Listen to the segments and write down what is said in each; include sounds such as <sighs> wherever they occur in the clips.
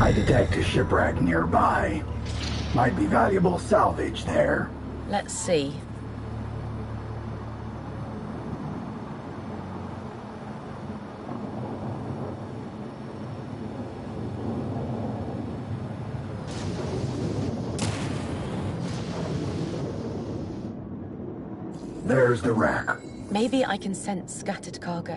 I detect a shipwreck nearby. Might be valuable salvage there. Let's see. There's the wreck. Maybe I can sense scattered cargo.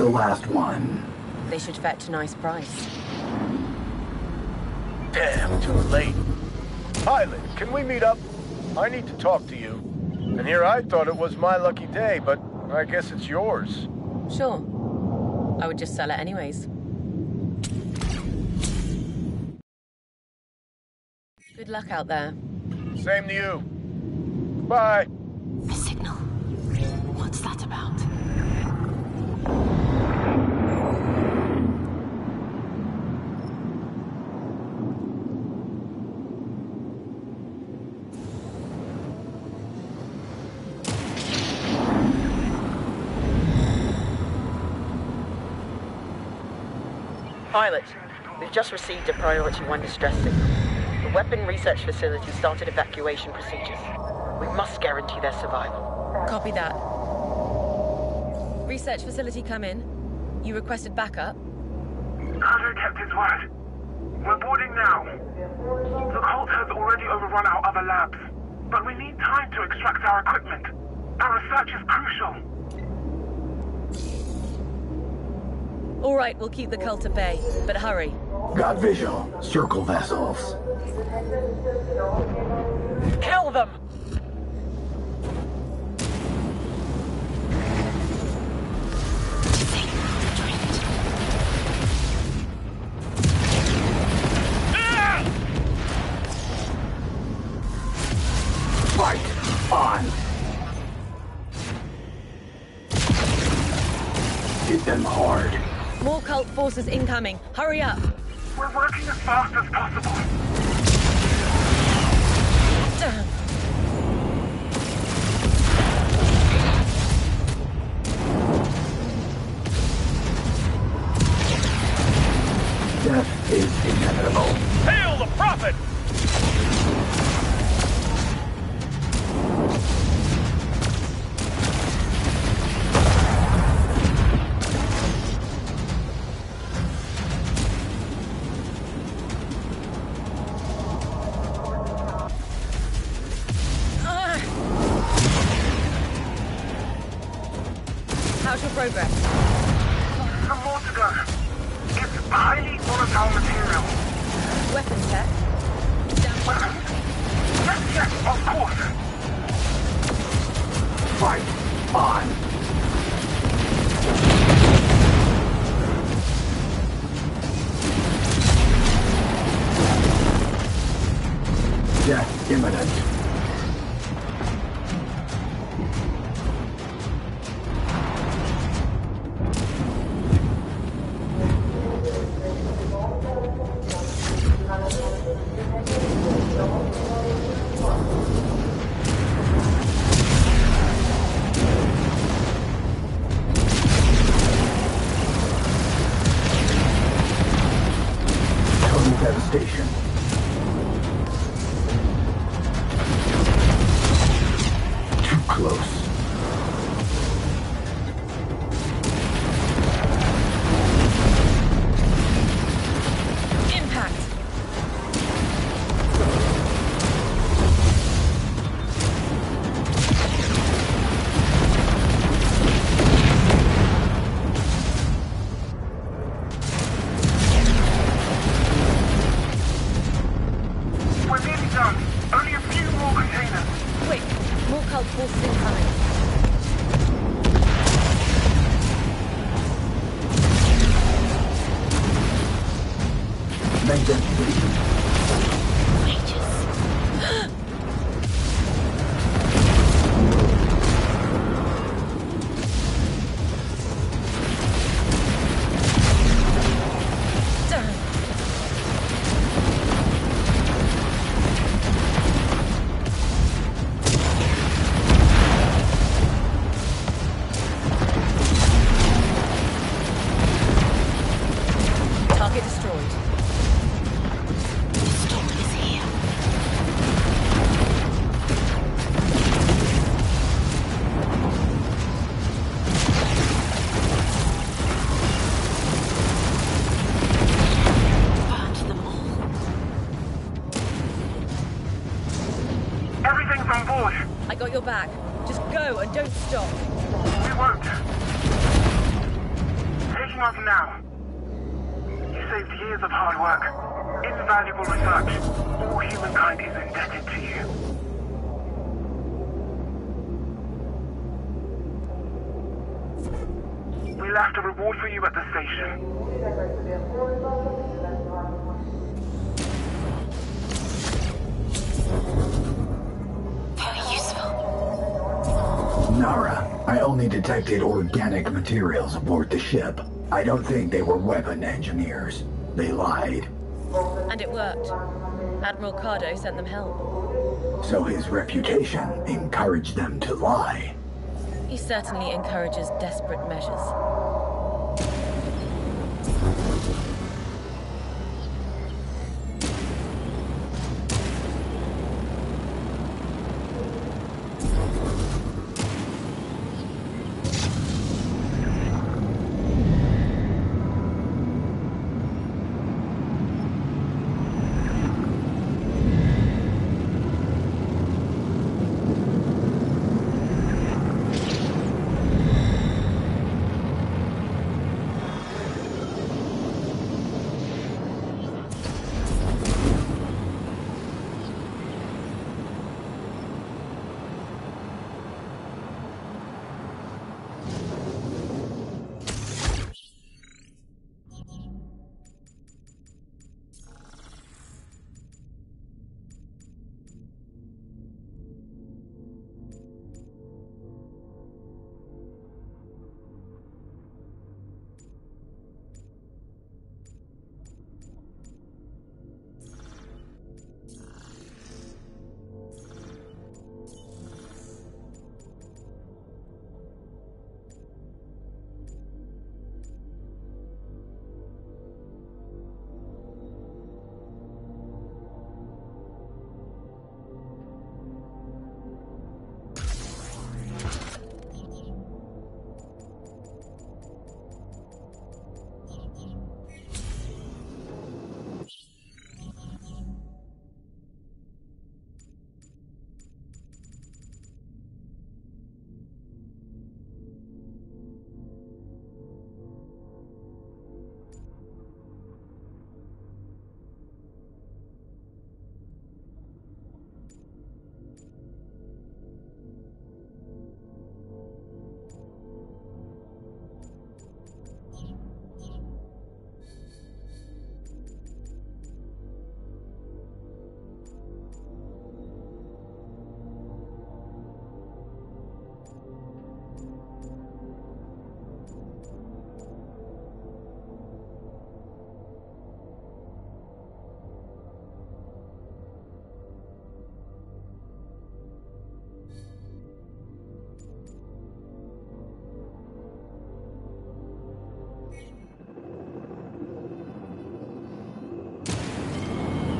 The last one. They should fetch a nice price. Damn, too late. Pilot, can we meet up? I need to talk to you. And here I thought it was my lucky day, but I guess it's yours. Sure. I would just sell it anyways. Good luck out there. Same to you. Bye. A signal. What's that about? Pilot, we've just received a Priority 1 distress signal. The weapon research facility started evacuation procedures. We must guarantee their survival. Copy that. Research facility come in. You requested backup. Carter kept his word. We're boarding now. The cult has already overrun our other labs. But we need time to extract our equipment. Our research is crucial. All right, we'll keep the cult at bay, but hurry. Got visual. Circle vessels. Kill them! Incoming. Hurry up. We're working as fast as detected organic materials aboard the ship. I don't think they were weapon engineers. They lied. And it worked. Admiral Cardo sent them help. So his reputation encouraged them to lie. He certainly encourages desperate measures.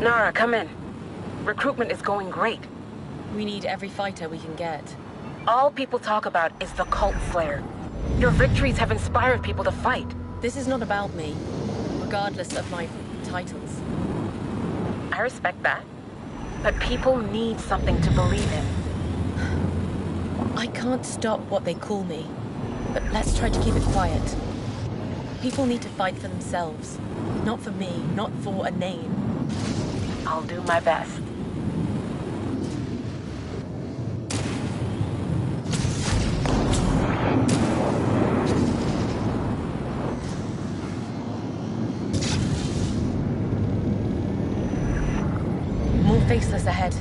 Nara, come in. Recruitment is going great. We need every fighter we can get. All people talk about is the Cult Slayer. Your victories have inspired people to fight. This is not about me, regardless of my titles. I respect that. But people need something to believe in. I can't stop what they call me, but let's try to keep it quiet. People need to fight for themselves, not for me, not for a name. I'll do my best. More faceless ahead.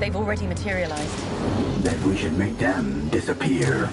They've already materialized. Then we should make them disappear.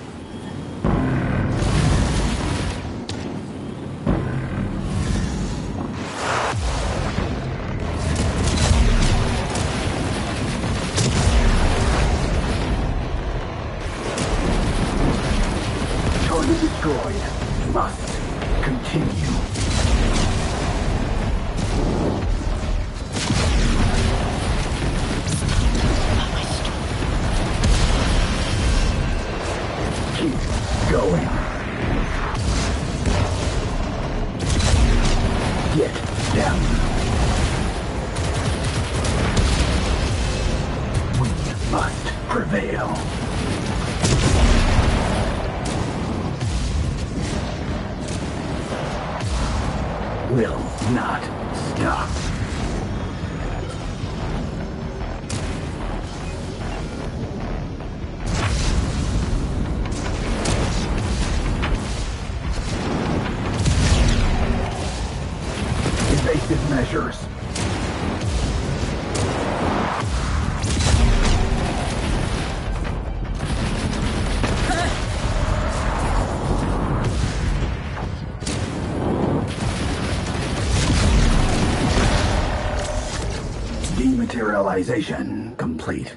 Complete.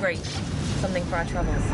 Great. Something for our troubles.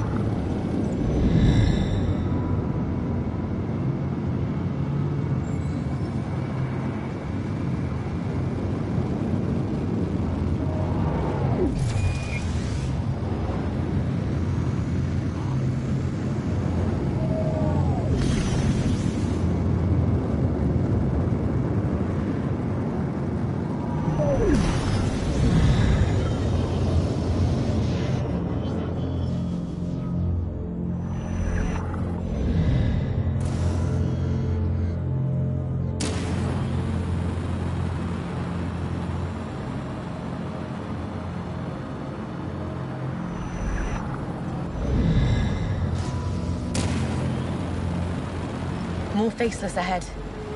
faceless ahead.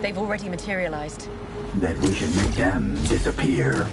They've already materialized. Then we should make them disappear.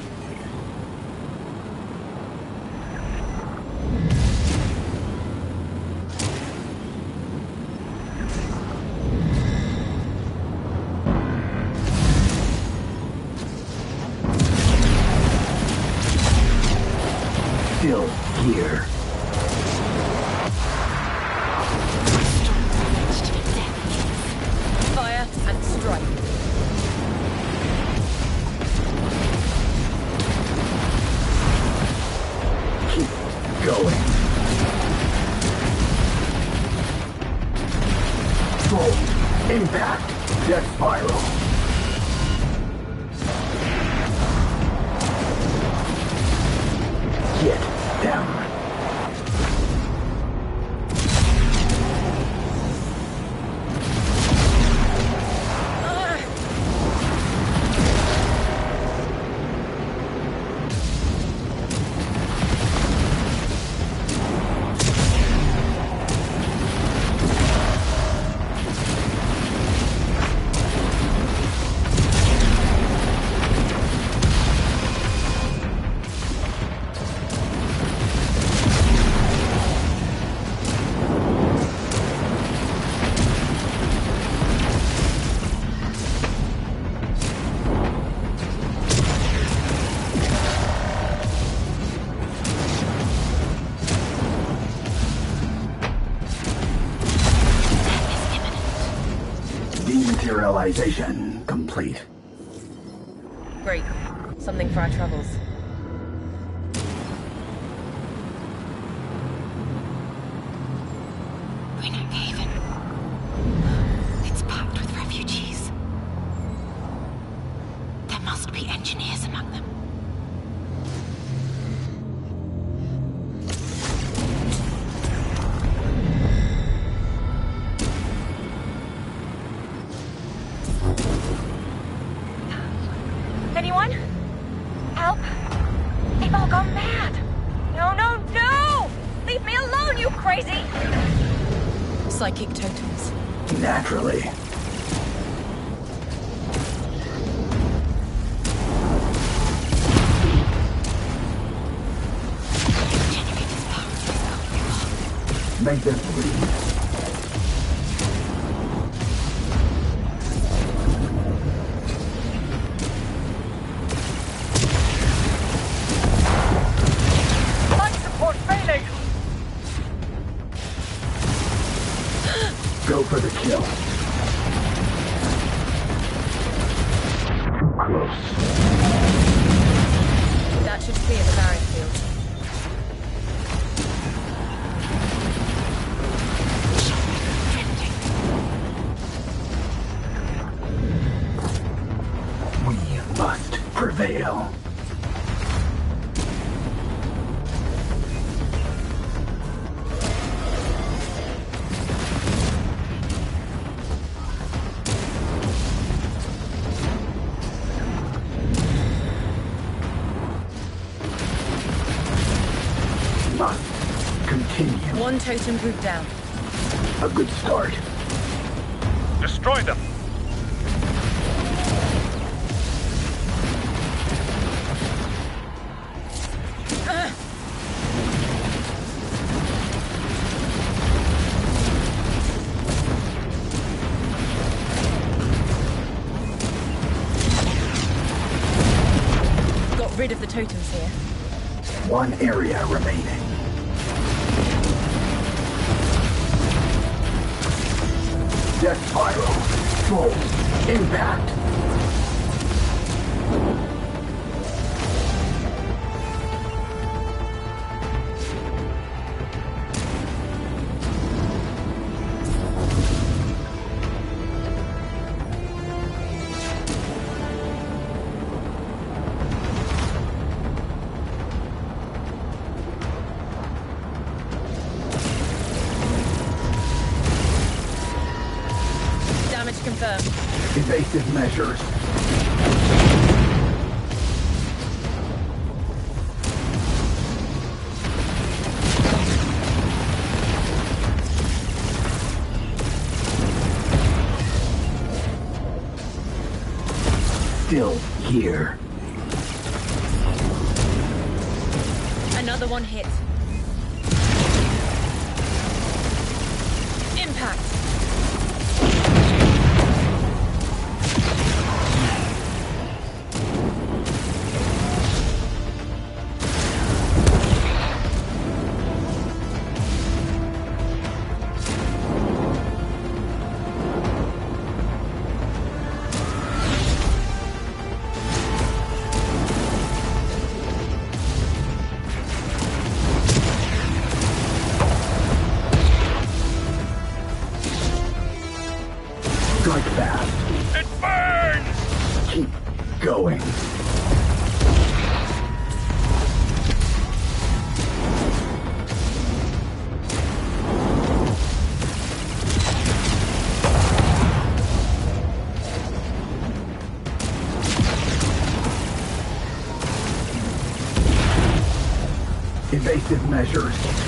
civilization. One totem group down. A good start. Destroy them! measures.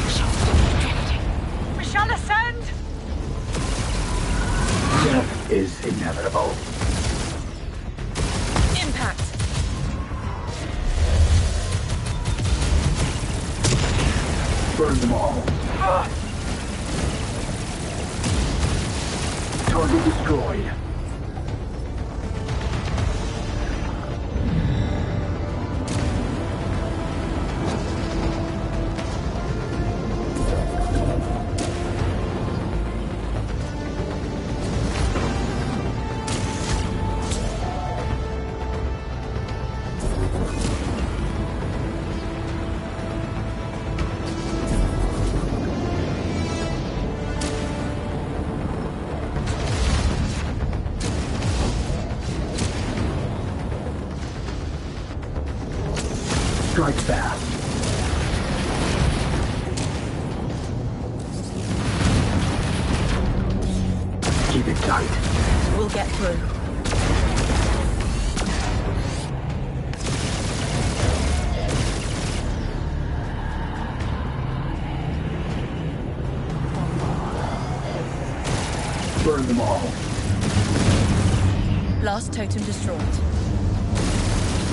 Last totem destroyed.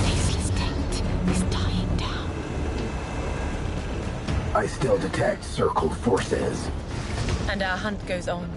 Faceless tent is dying down. I still detect circled forces. And our hunt goes on.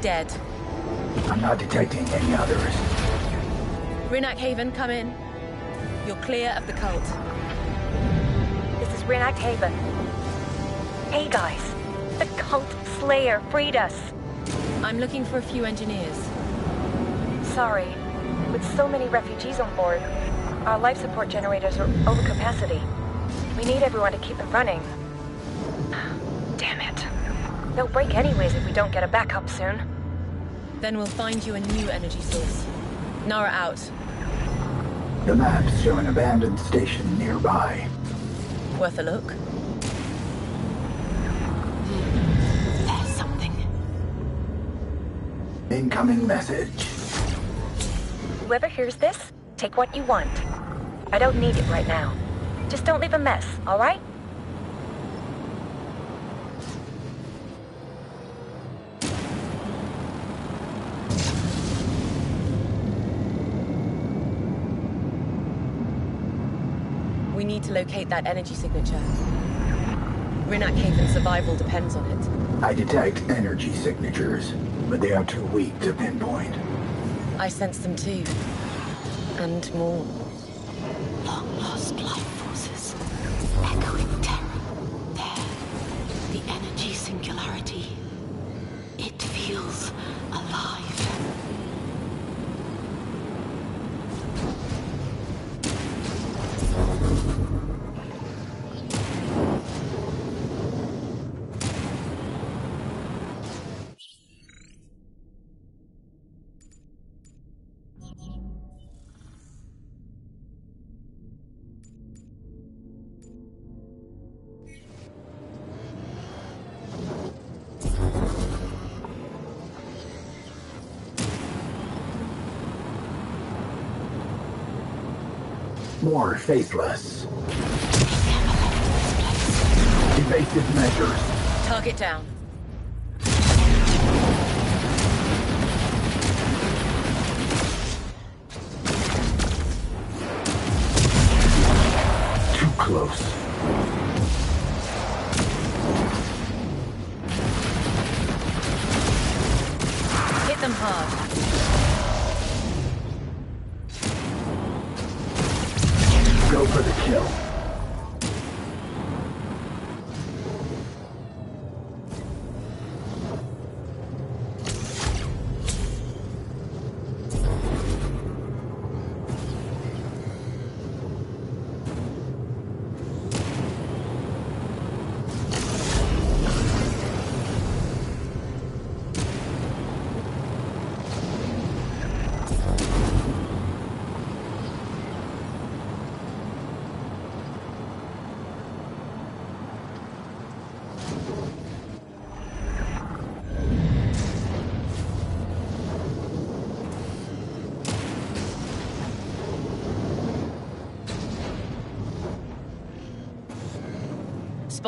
Dead. I'm not detecting any others. Renak Haven, come in. You're clear of the cult. This is Renak Haven. Hey guys, the cult slayer freed us. I'm looking for a few engineers. Sorry, with so many refugees on board, our life support generators are over capacity. We need everyone to keep it running. <sighs> Damn it. They'll break anyways if we don't get a backup soon. Then we'll find you a new energy source. Nara out. The maps show an abandoned station nearby. Worth a look. There's something. Incoming message. Whoever hears this, take what you want. I don't need it right now. Just don't leave a mess, alright? We need to locate that energy signature. Renak Haven's survival depends on it. I detect energy signatures, but they are too weak to pinpoint. I sense them too. And more. Faithless. Evasive measures. Target down.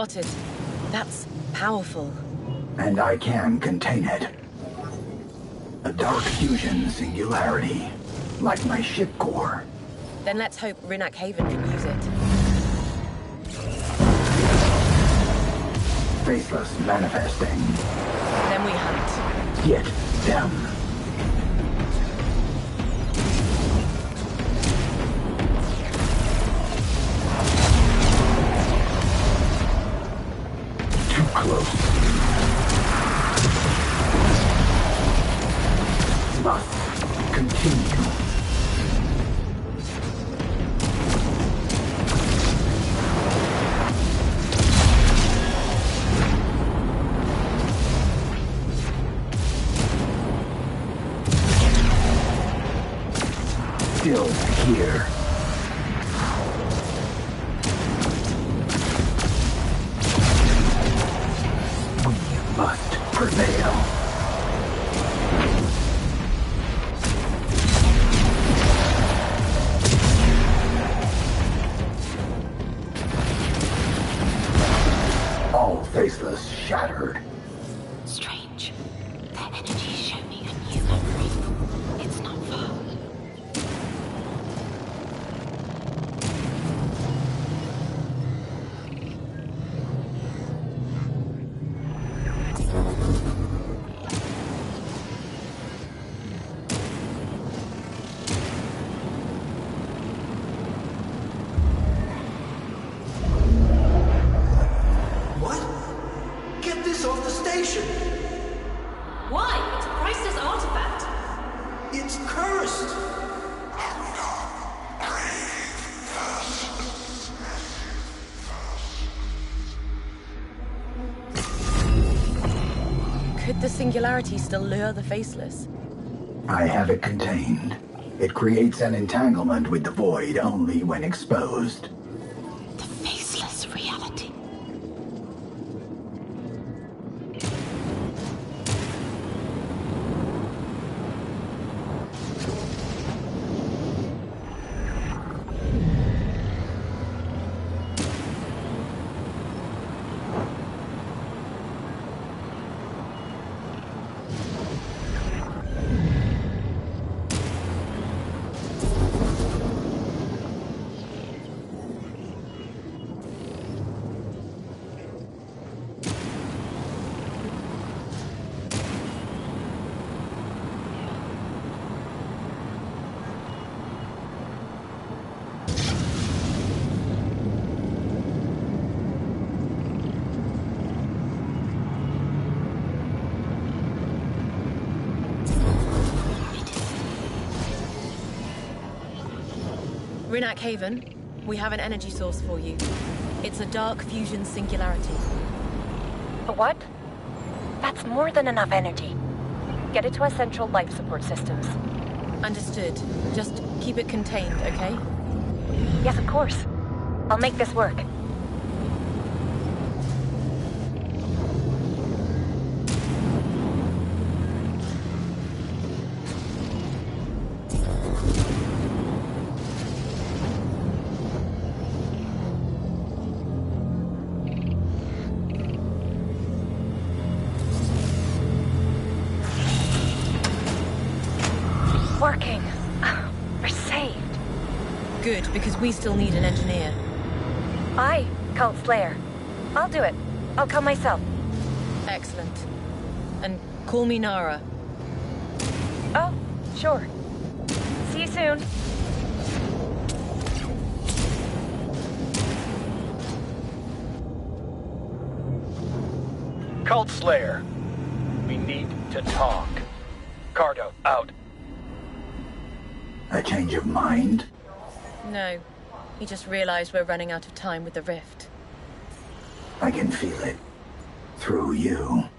Spotted. That's powerful. And I can contain it. A dark fusion singularity, like my ship core. Then let's hope Renak Haven can use it. Faceless manifesting. Then we hunt. Get them. Singularity still lure the faceless? I have it contained. It creates an entanglement with the void only when exposed. Haven, we have an energy source for you. It's a dark fusion singularity. A what? That's more than enough energy. Get it to our central life support systems. Understood. Just keep it contained, okay? Yes, of course. I'll make this work. we still need an engineer. I, Cult Slayer. I'll do it. I'll come myself. Excellent. And call me Nara. Oh, sure. See you soon. Cult Slayer, He just realized we're running out of time with the rift. I can feel it. Through you.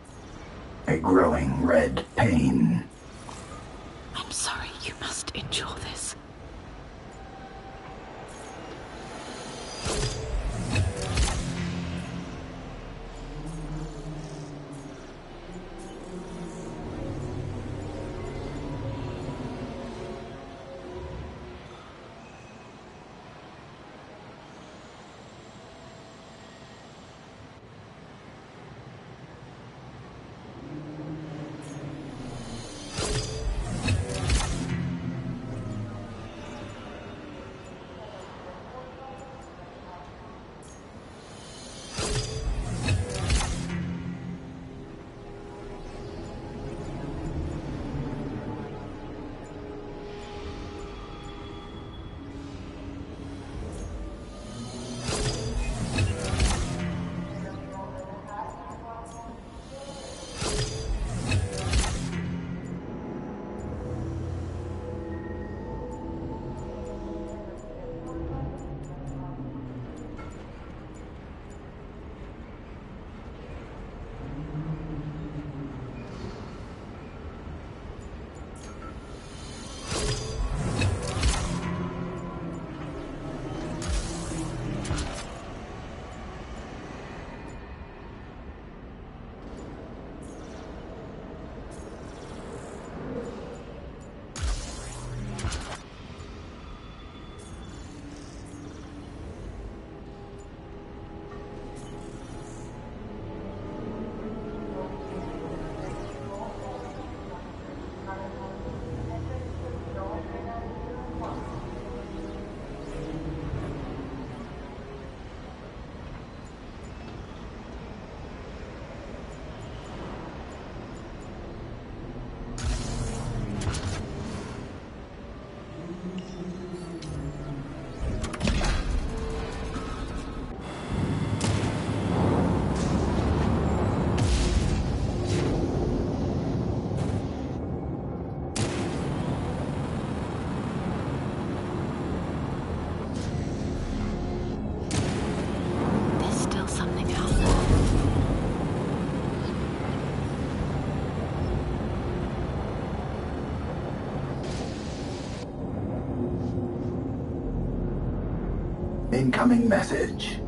Incoming message.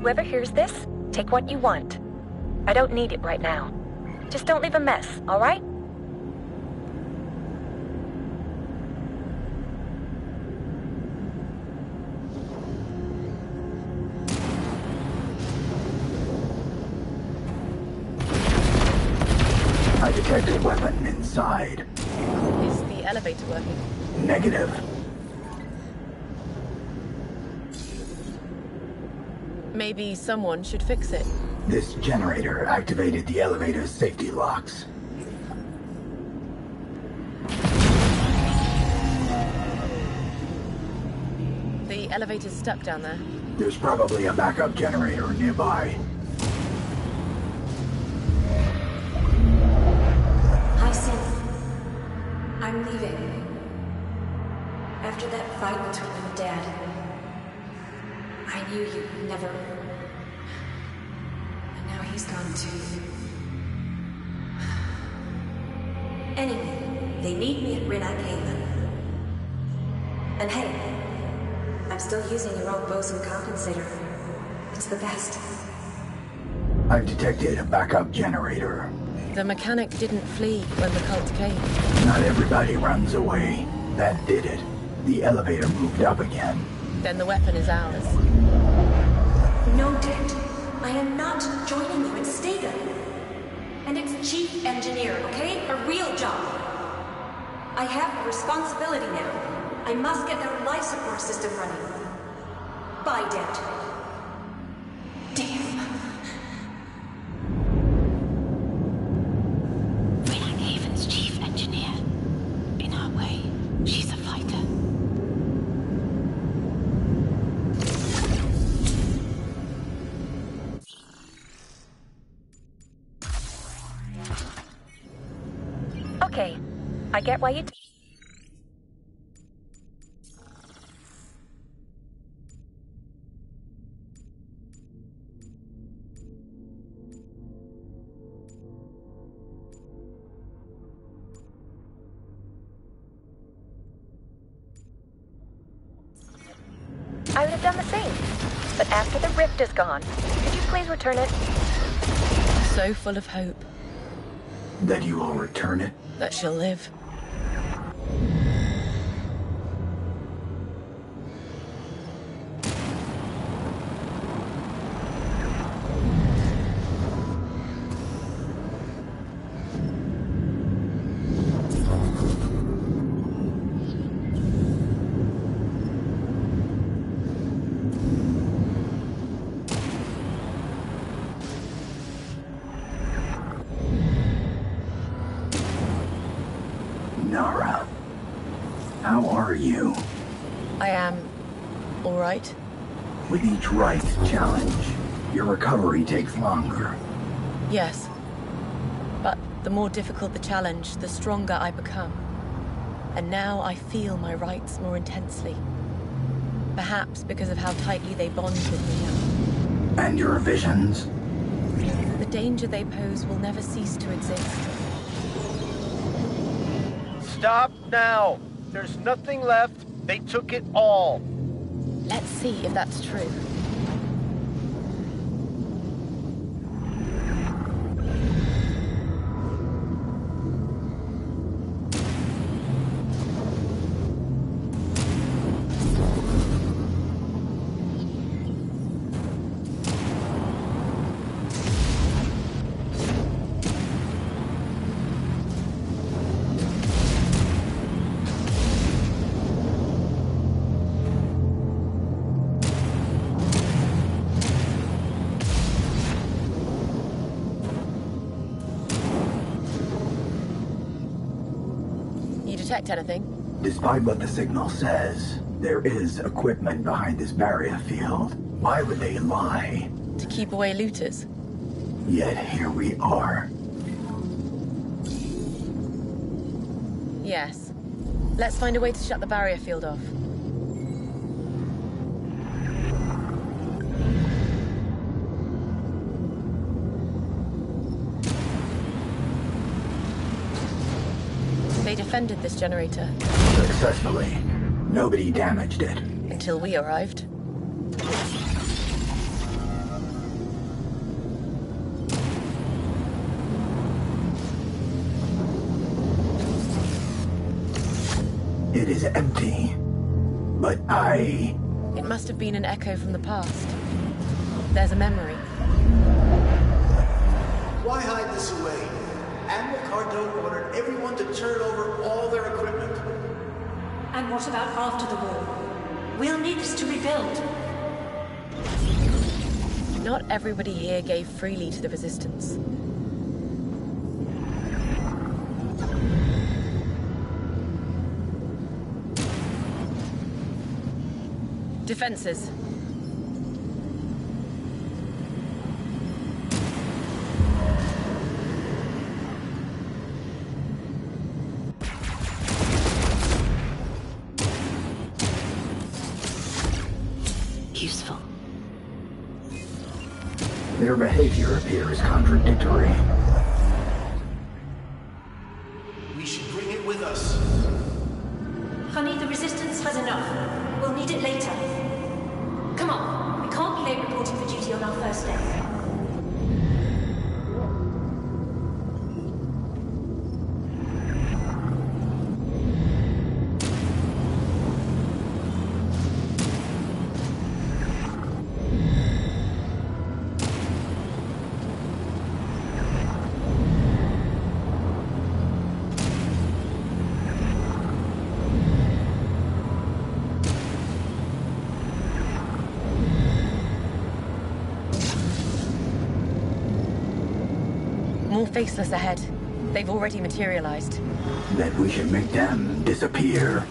Whoever hears this, take what you want. I don't need it right now. Just don't leave a mess, alright? I Maybe someone should fix it. This generator activated the elevator's safety locks. The elevator's stuck down there. There's probably a backup generator nearby. The mechanic didn't flee when the cult came. Not everybody runs away. That did it. The elevator moved up again. Then the weapon is ours. No, Dad. I am not joining you at Stega. And it's chief engineer, okay? A real job. I have a responsibility now. I must get their life support system running. Bye, Dad. I get why you. I would have done the same. But after the rift is gone, could you please return it? So full of hope That you will return it? that she'll live. Nara. How are you? I am all right. With each right challenge, your recovery takes longer. Yes. But the more difficult the challenge, the stronger I become. And now I feel my rights more intensely. Perhaps because of how tightly they bond with me And your visions? The danger they pose will never cease to exist. Stop now! There's nothing left. They took it all. Let's see if that's true. You detect anything? Despite what the signal says, there is equipment behind this barrier field. Why would they lie? To keep away looters? Yet here we are. Yes. Let's find a way to shut the barrier field off. Defended this generator Successfully. Nobody damaged it. until we arrived. It is empty. But I... It must have been an echo from the past. There's a memory. Why hide this away? Admiral Cardone ordered everyone to turn over all their equipment. And what about after the war? We'll need this to rebuild. Not everybody here gave freely to the Resistance. Defenses. Faceless ahead. They've already materialized. That we should make them disappear.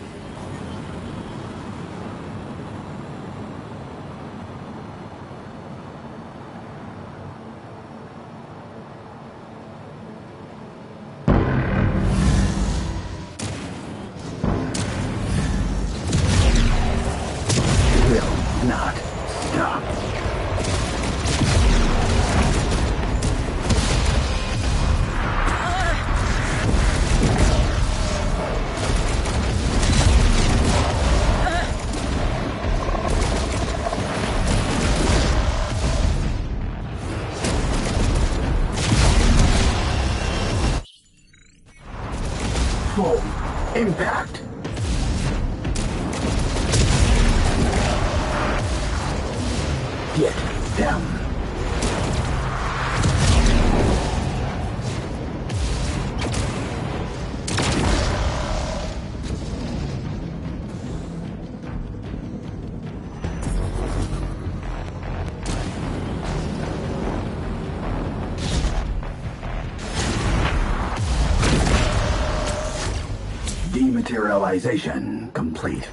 Dematerialization complete.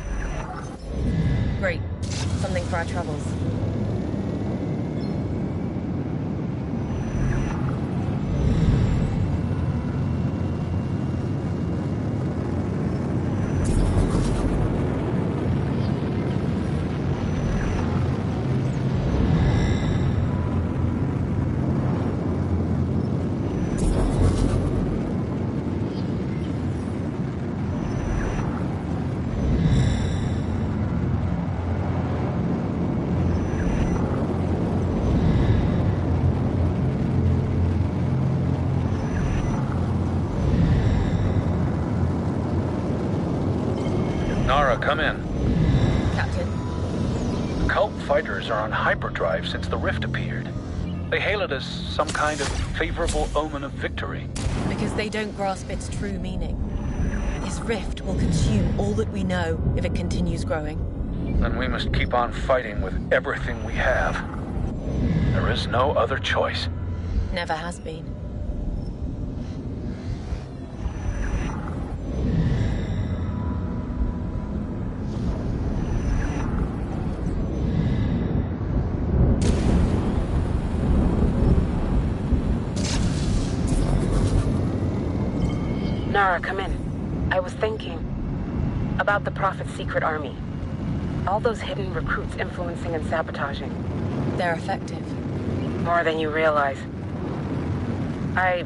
Great. Something for our troubles. Nara, come in. Captain, The cult fighters are on since the rift appeared. They hail it as some kind of favorable omen of victory. because they don't grasp its true meaning. This rift will consume all that we know if it continues growing. Then we must keep on fighting with everything we have. There is no other choice. Never has been. Come in. I was thinking about the Prophet's secret army. All those hidden recruits influencing and sabotaging. They're effective. More than you realize. I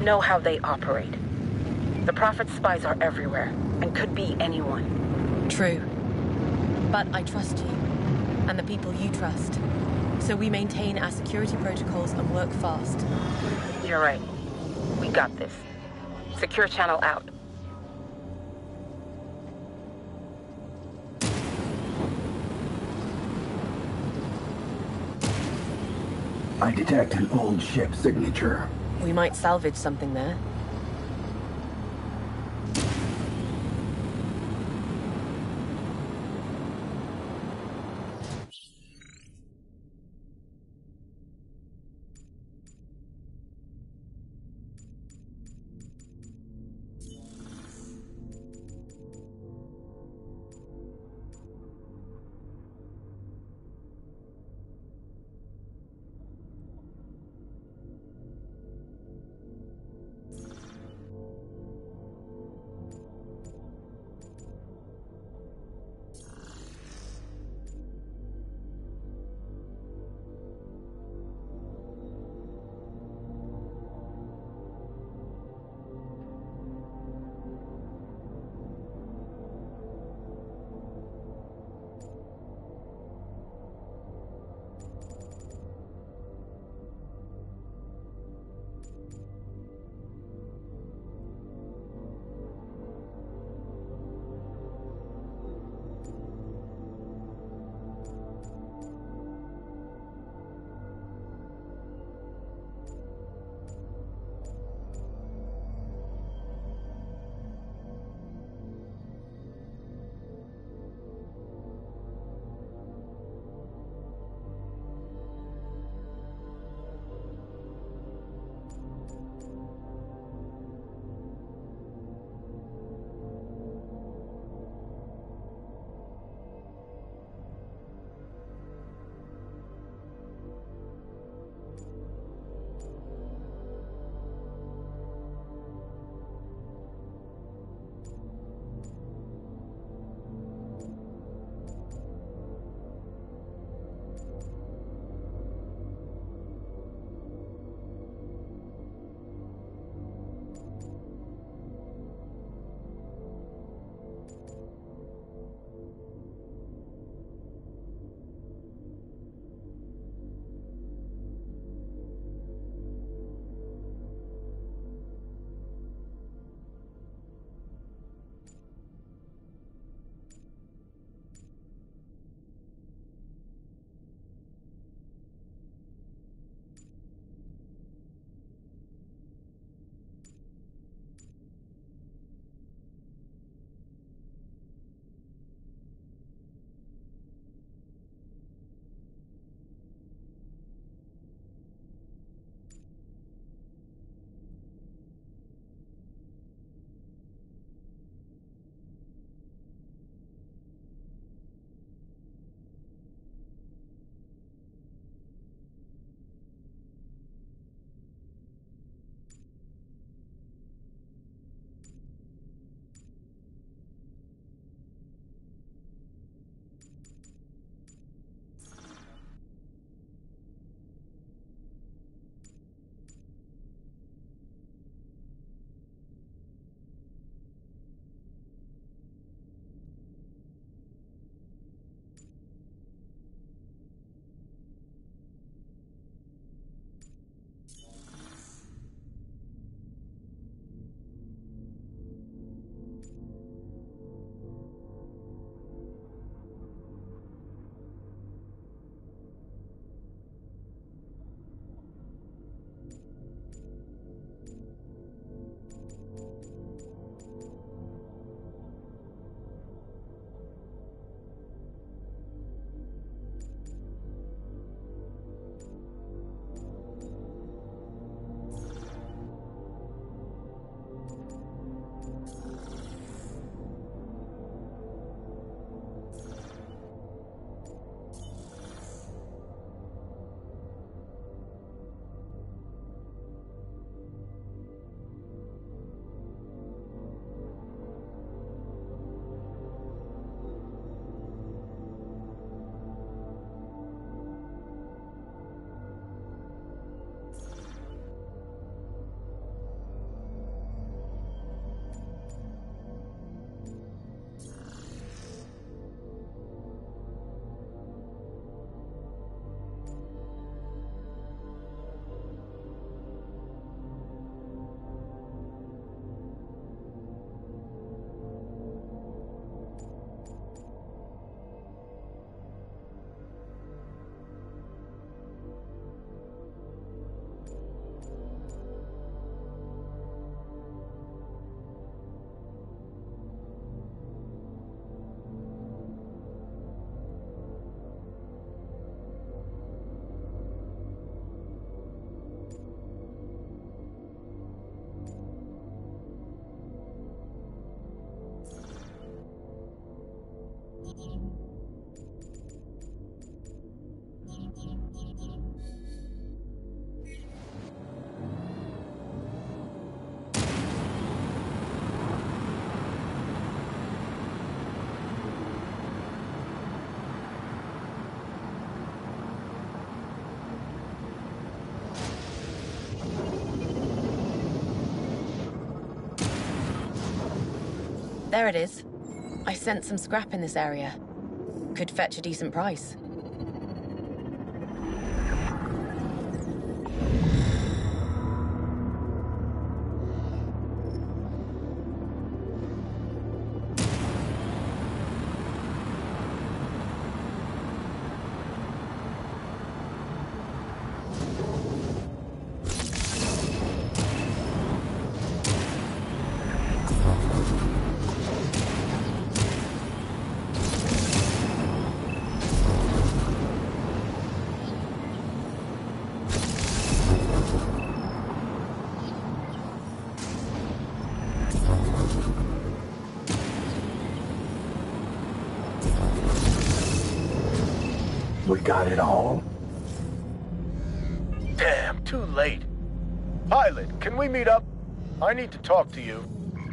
know how they operate. The Prophet's spies are everywhere, and could be anyone. True. But I trust you, and the people you trust. So we maintain our security protocols and work fast. You're right. We got this. Secure channel out. I detect an old ship signature. We might salvage something there. There it is. I sent some scrap in this area. Could fetch a decent price. Got it all? Damn, too late. Pilot, can we meet up? I need to talk to you.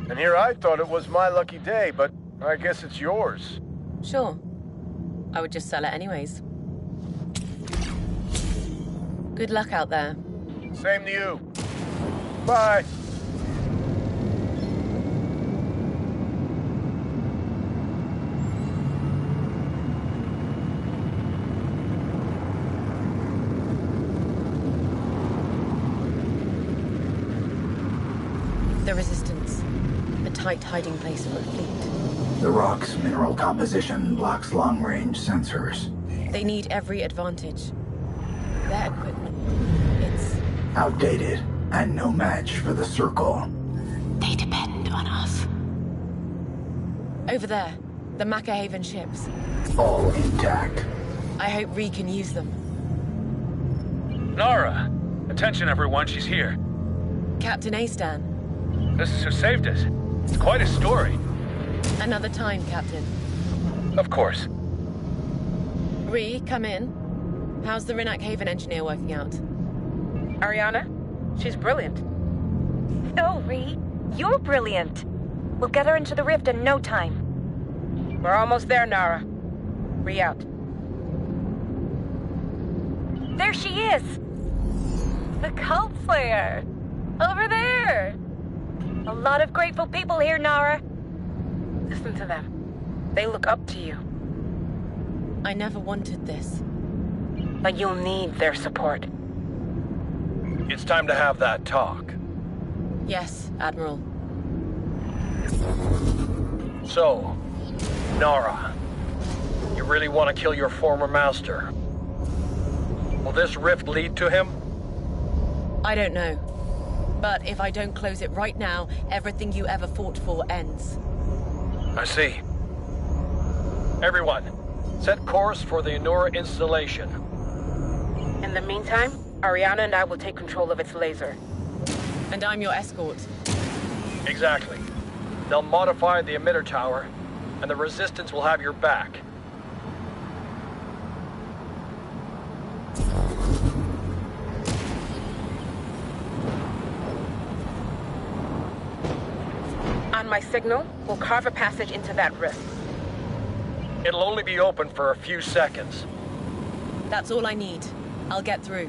And here I thought it was my lucky day, but I guess it's yours. Sure. I would just sell it anyways. Good luck out there. Same to you. Bye. The Resistance. A tight hiding place for the fleet. The rock's mineral composition blocks long-range sensors. They need every advantage. Their equipment. It's. Outdated, and no match for the Circle. They depend on us. Over there. The Macahaven ships. All intact. I hope Ree can use them. Nara! Attention, everyone, she's here. Captain Astan. This is who saved us. It's quite a story. Another time, Captain. Of course. Ree, come in. How's the Renak Haven engineer working out? Ariana? She's brilliant. Oh, Ree, you're brilliant. We'll get her into the rift in no time. We're almost there, Nara. Re out. There she is! The Cult Slayer! Over there! A lot of grateful people here, Nara. Listen to them. They look up to you. I never wanted this. But you'll need their support. It's time to have that talk. Yes, Admiral. So, Nara, you really want to kill your former master? Will this rift lead to him? I don't know. But if I don't close it right now, everything you ever fought for ends. I see. Everyone, set course for the Enora installation. In the meantime, Ariana and I will take control of its laser. And I'm your escort. Exactly. They'll modify the emitter tower, and the Resistance will have your back. On my signal, we'll carve a passage into that rift. It'll only be open for a few seconds. That's all I need. I'll get through.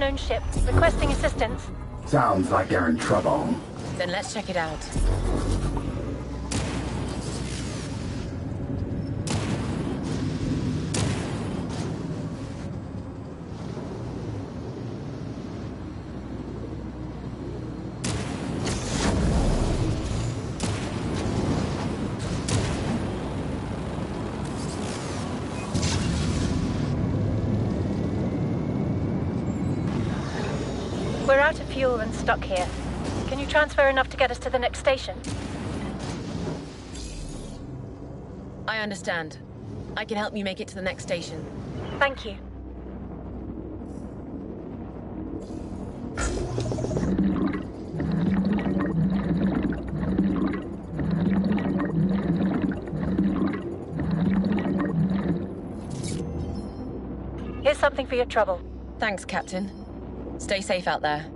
Unknown ship. Requesting assistance. Sounds like they're in trouble. Then let's check it out. transfer enough to get us to the next station? I understand. I can help you make it to the next station. Thank you. Here's something for your trouble. Thanks, Captain. Stay safe out there.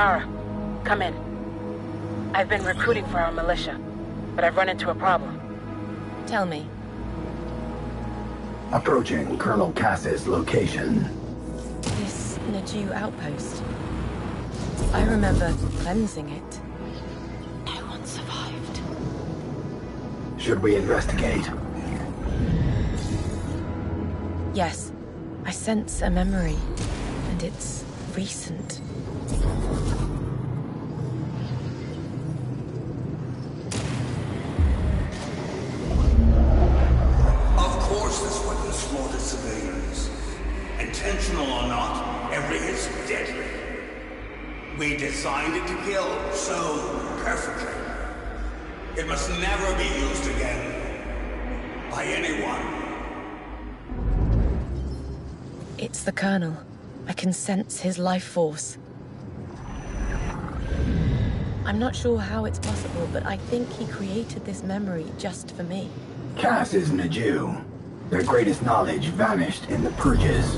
Nara, come in. I've been recruiting for our militia, but I've run into a problem. Tell me. Approaching Colonel Cass's location. This Naju outpost. I remember cleansing it. No one survived. Should we investigate? Yes. I sense a memory. And it's recent. Of course this weapon slaughtered civilians. Intentional or not, every hit's deadly. We designed it to kill so perfectly. It must never be used again. By anyone. It's the Colonel. I can sense his life force. I'm not sure how it's possible, but I think he created this memory just for me. Cass isn't a Naju. Their greatest knowledge vanished in the purges.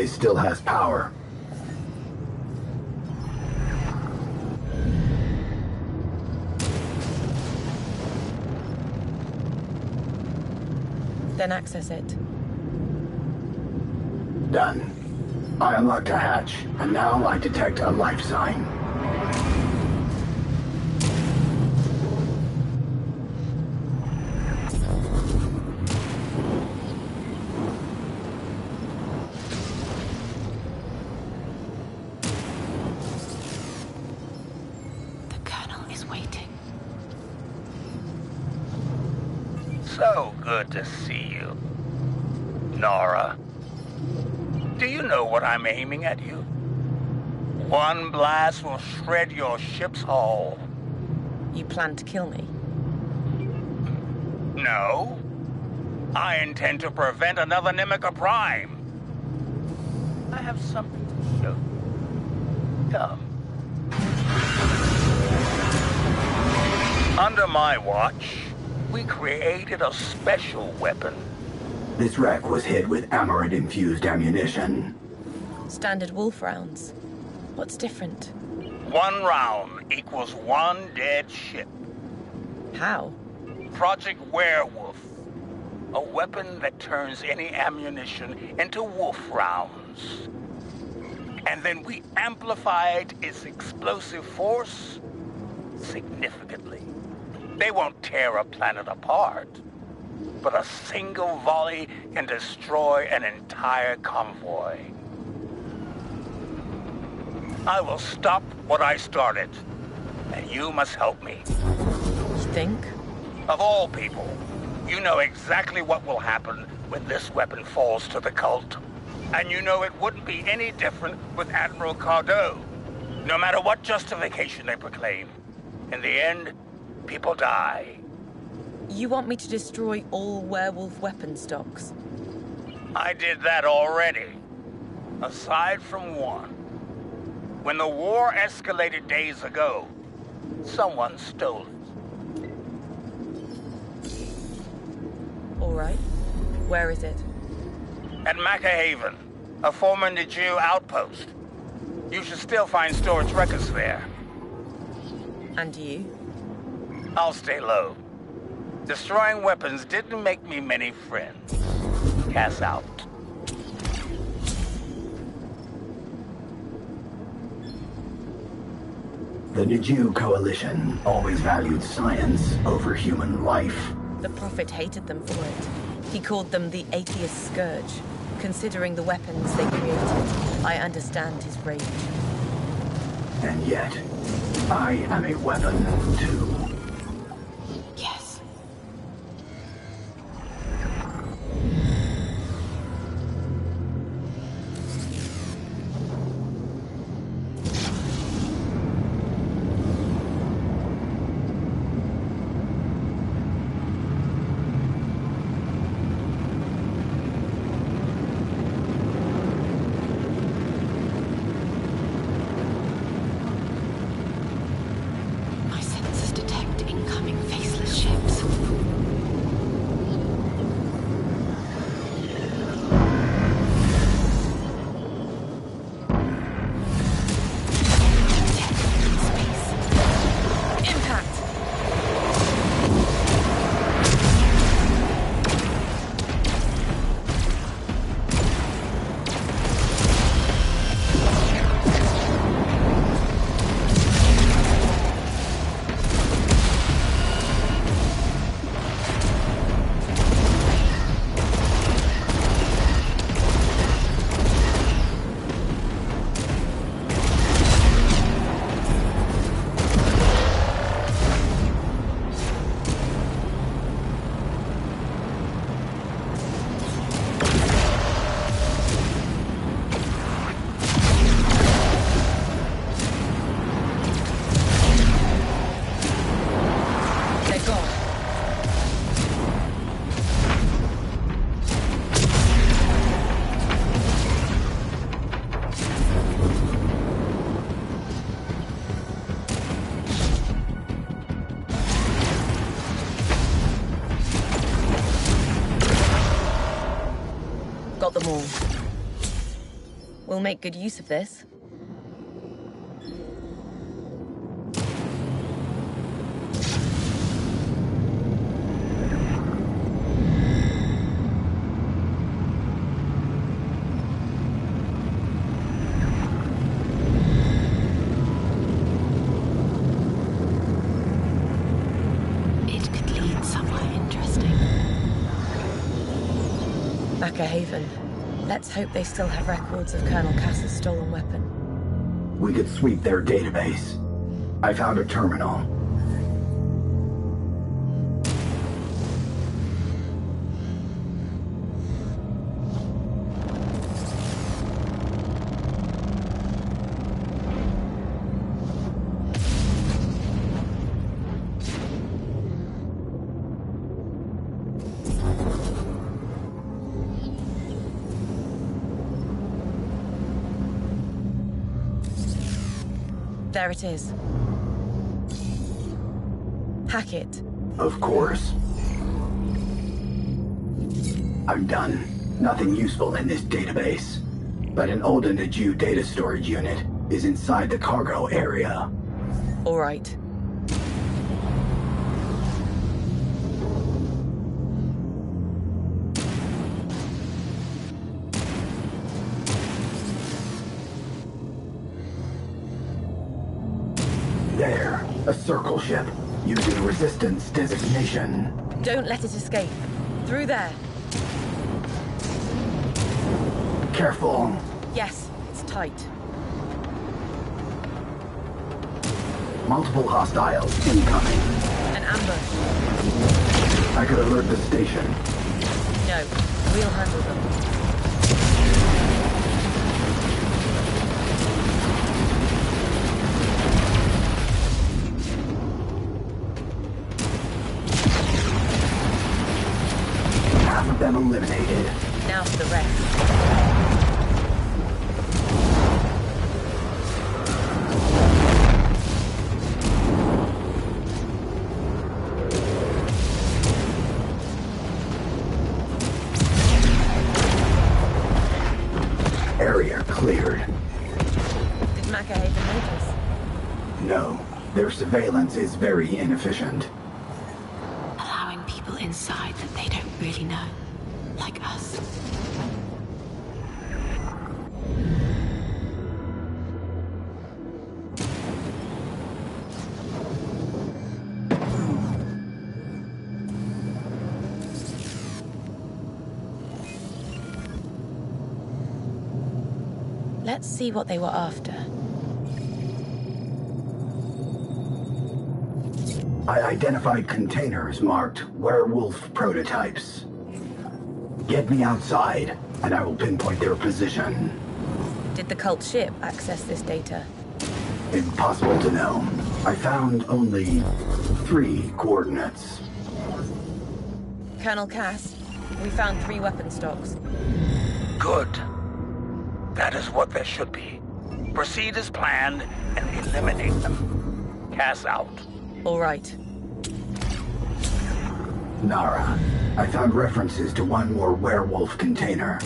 That still has power. Then access it. Done. I unlocked a hatch, and now I detect a life sign. I'm aiming at you? One blast will shred your ship's hull. You plan to kill me? No. I intend to prevent another Nimica Prime. I have something to show. Come. Under my watch, we created a special weapon. This wreck was hit with Amaret-infused ammunition. Standard wolf rounds. What's different? One round equals one dead ship. How? Project Werewolf. A weapon that turns any ammunition into wolf rounds. And then we amplified its explosive force significantly. They won't tear a planet apart, but a single volley can destroy an entire convoy. I will stop what I started, and you must help me. You think? Of all people, you know exactly what will happen when this weapon falls to the cult. And you know it wouldn't be any different with Admiral Cardo. No matter what justification they proclaim, in the end, people die. You want me to destroy all werewolf weapon stocks? I did that already. Aside from one. When the war escalated days ago, someone stole it. All right. Where is it? At Macahaven, a former Naju outpost. You should still find storage records there. And you? I'll stay low. Destroying weapons didn't make me many friends. Cass out. The Naju Coalition always valued science over human life. The Prophet hated them for it. He called them the atheist scourge. Considering the weapons they created, I understand his rage. And yet, I am a weapon, too. Make good use of this. Hope they still have records of Colonel Cass's stolen weapon. We could sweep their database. I found a terminal. There it is. Hack it. Of course. I'm done. Nothing useful in this database. But an old Naju data storage unit is inside the cargo area. All right. Resistance designation. Don't let it escape. Through there. Careful. Yes, it's tight. Multiple hostiles incoming. An ambush. I could alert the station. No, we'll handle them. Surveillance is very inefficient. Allowing people inside that they don't really know. Like us. Let's see what they were after. I identified containers marked werewolf prototypes. Get me outside, and I will pinpoint their position. Did the cult ship access this data? Impossible to know. I found only three coordinates. Colonel Cass, we found three weapon stocks. Good. That is what there should be. Proceed as planned and eliminate them. Cass out. All right. Nara, I found references to one more werewolf container.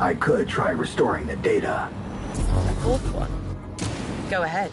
I could try restoring the data. A fourth one? Go ahead.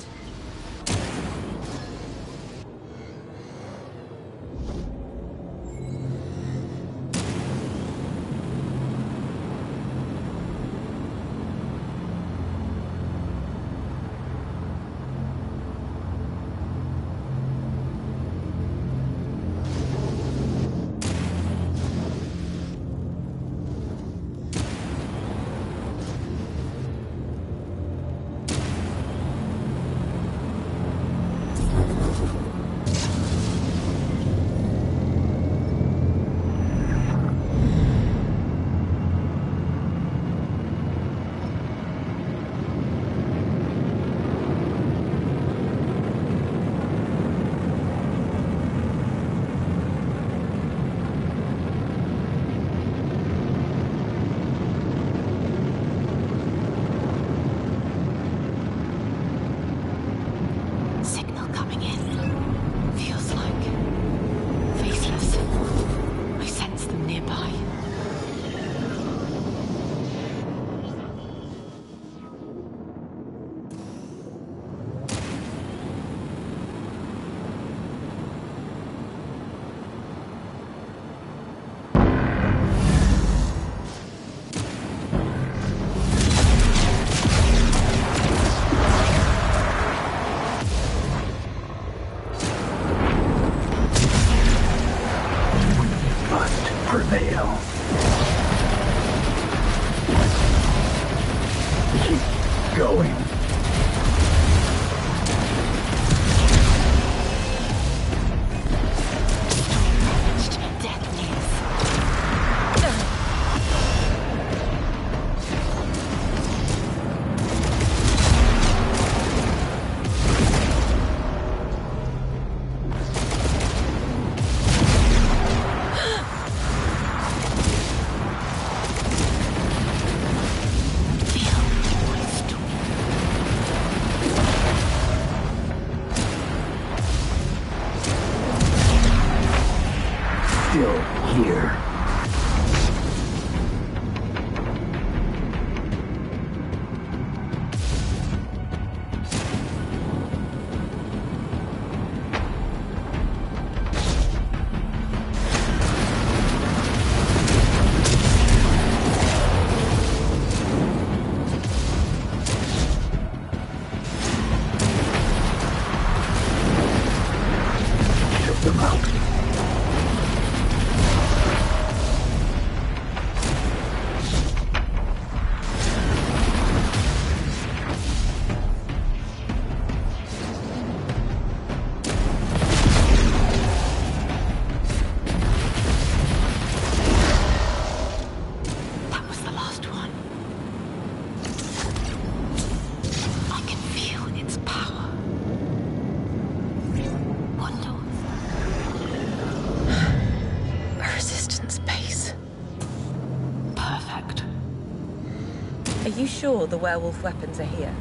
The werewolf weapons are here?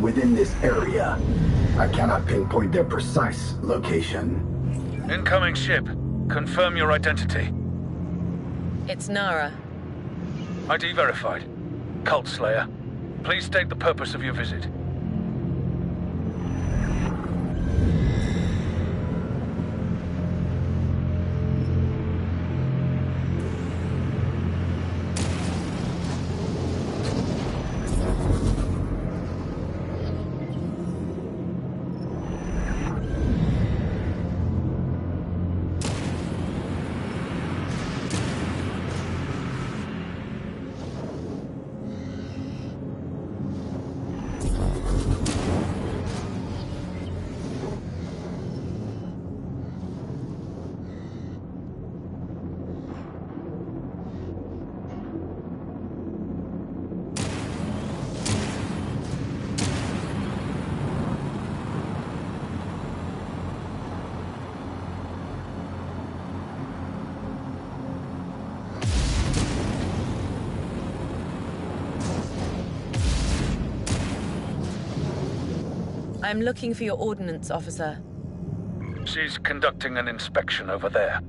Within this area, I cannot pinpoint their precise location. Incoming ship. Confirm your identity. It's Nara. ID verified. Cult Slayer. Please state the purpose of your visit. I'm looking for your ordnance officer. She's conducting an inspection over there.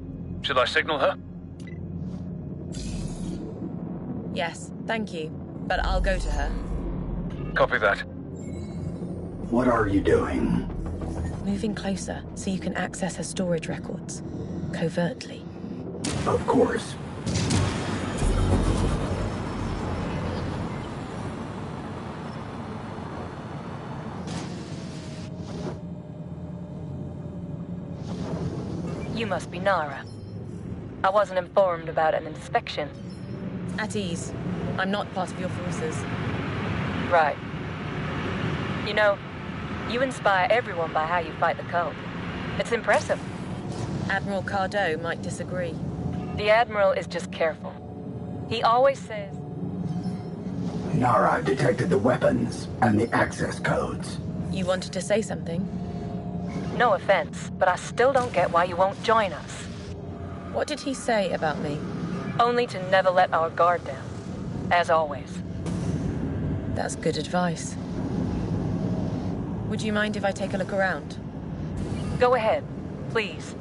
Should I signal her? Yes, thank you. But I'll go to her. Copy that. What are you doing? Moving closer so you can access her storage records. Covertly. Of course. Must be Nara. I wasn't informed about an inspection. At ease. I'm not part of your forces. Right. You know, you inspire everyone by how you fight the cult. It's impressive. Admiral Cardo might disagree. The Admiral is just careful. He always says... Nara detected the weapons and the access codes. You wanted to say something? No offense, but I still don't get why you won't join us. What did he say about me? Only to never let our guard down. As always. That's good advice. Would you mind if I take a look around? Go ahead, please.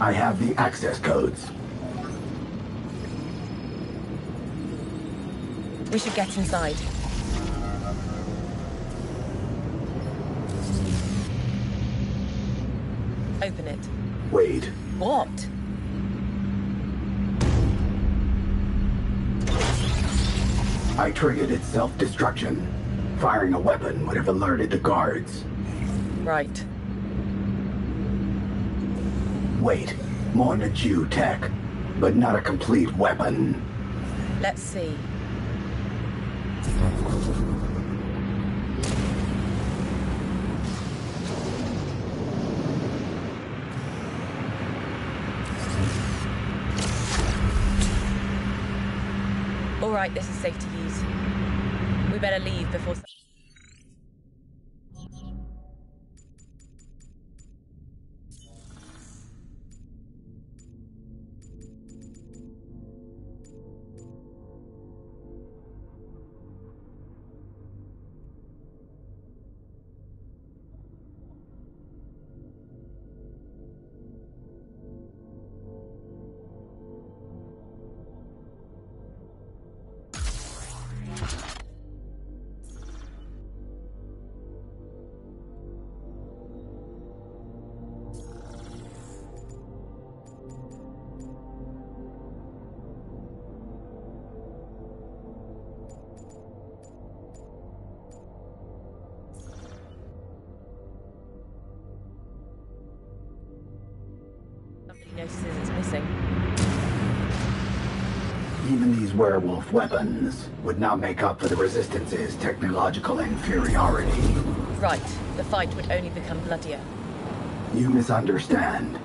I have the access codes. We should get inside. Open it. Wait. What? I triggered its self-destruction. Firing a weapon would have alerted the guards. Right. Wait. Jew tech, but not a complete weapon. Let's see. All right, this is safe to use. We better leave before... notices it's missing. Even these werewolf weapons would not make up for the Resistance's technological inferiority. Right. The fight would only become bloodier. You misunderstand.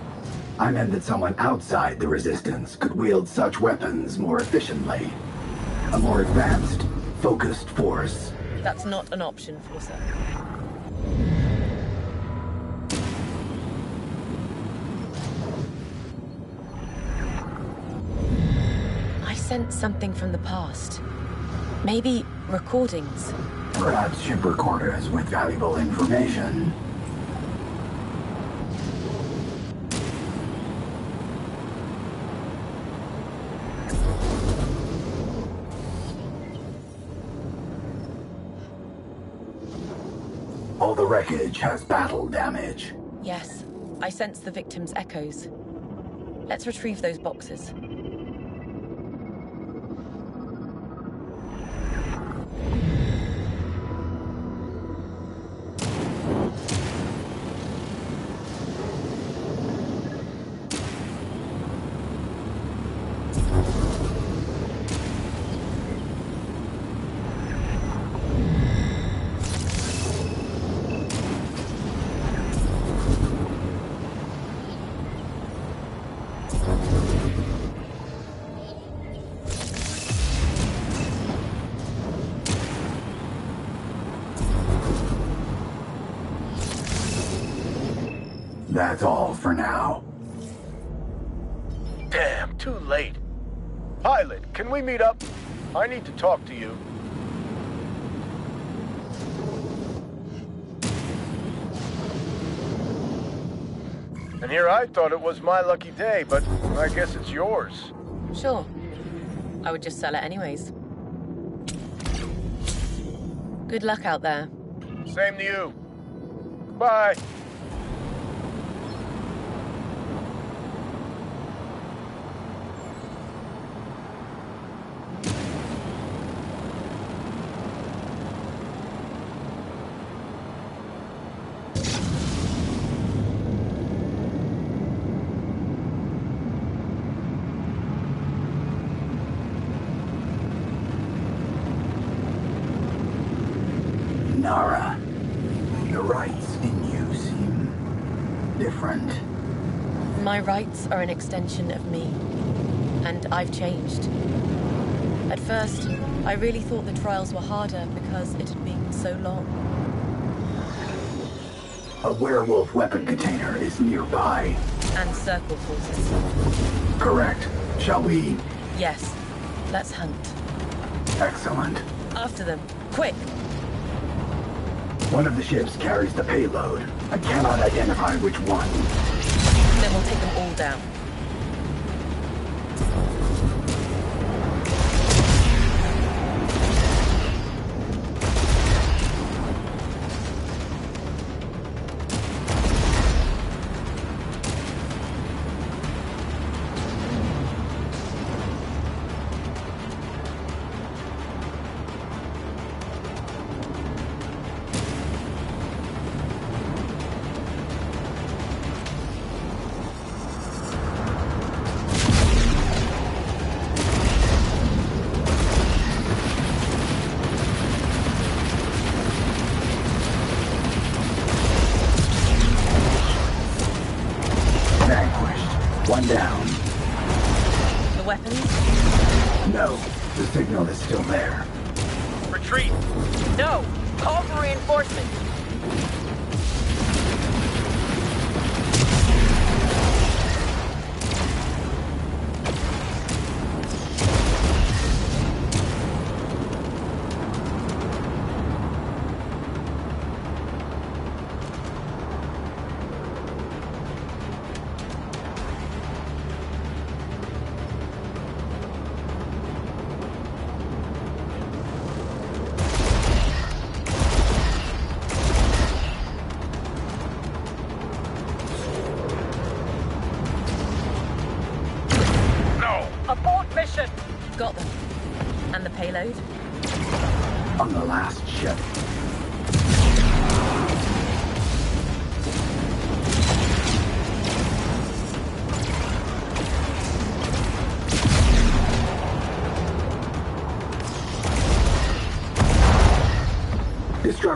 I meant that someone outside the Resistance could wield such weapons more efficiently. A more advanced, focused force. That's not an option, Forsa. Something from the past. Maybe recordings. Perhaps ship recorders with valuable information. All the wreckage has battle damage. Yes, I sense the victim's echoes. Let's retrieve those boxes. We meet up? I need to talk to you. And here I thought it was my lucky day, but I guess it's yours. Sure. I would just sell it anyways. Good luck out there. Same to you. Bye. Nara, the Rites in you seem different. Are an extension of me. And I've changed. At first, I really thought the trials were harder because it had been so long. A werewolf weapon container is nearby. And circle forces. Correct. Shall we? Yes. Let's hunt. Excellent. After them. Quick! One of the ships carries the payload. I cannot identify which one. Then we'll take them all down.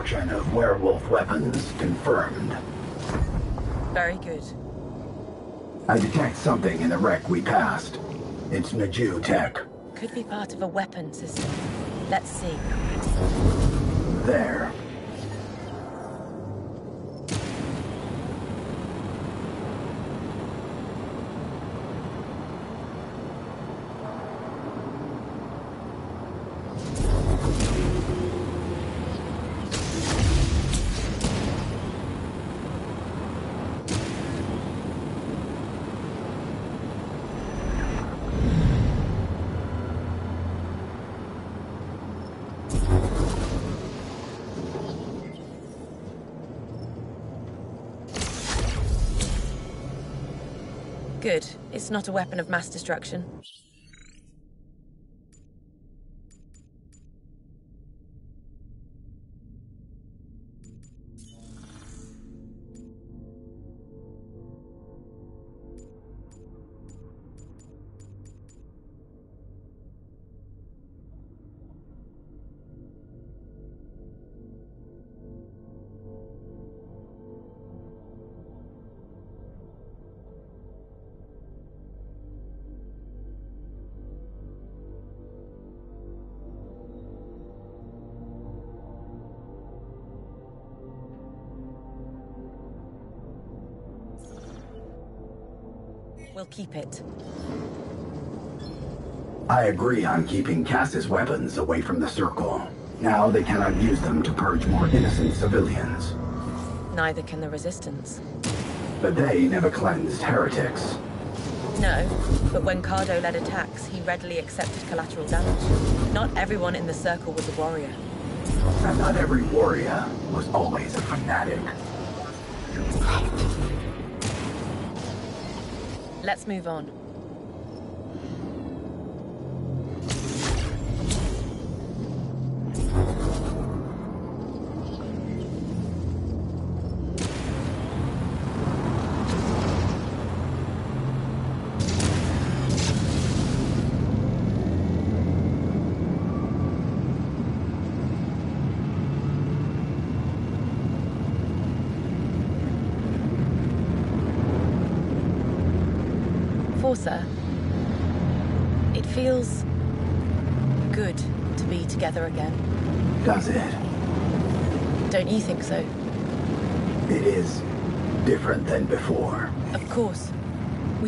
Destruction of werewolf weapons confirmed. Very good. I detect something in the wreck we passed. It's Naju tech. Could be part of a weapon system. Let's see. There. It's not a weapon of mass destruction. Keep it. I agree on keeping Cass's weapons away from the Circle. Now they cannot use them to purge more innocent civilians. Neither can the Resistance. But they never cleansed heretics. No, but when Cardo led attacks, he readily accepted collateral damage. Not everyone in the Circle was a warrior. And not every warrior was always a fanatic. Let's move on.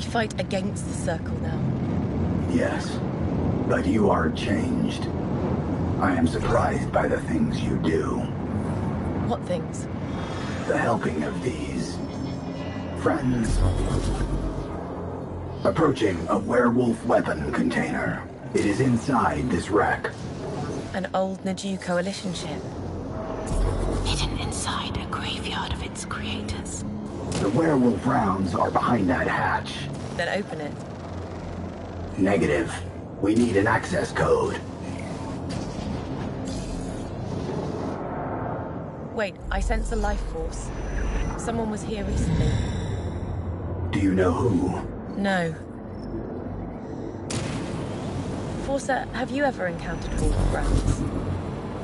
Fight against the Circle now. Yes. But you are changed. I am surprised by the things you do. What things? The helping of these... friends. Approaching a werewolf weapon container. It is inside this wreck. An old Naju coalition ship. Hidden inside a graveyard of its creators. The werewolf rounds are behind that hatch. Then open it. Negative. We need an access code. Wait, I sense a life force. Someone was here recently. Do you know who? No. Forsa, have you ever encountered wolf rounds?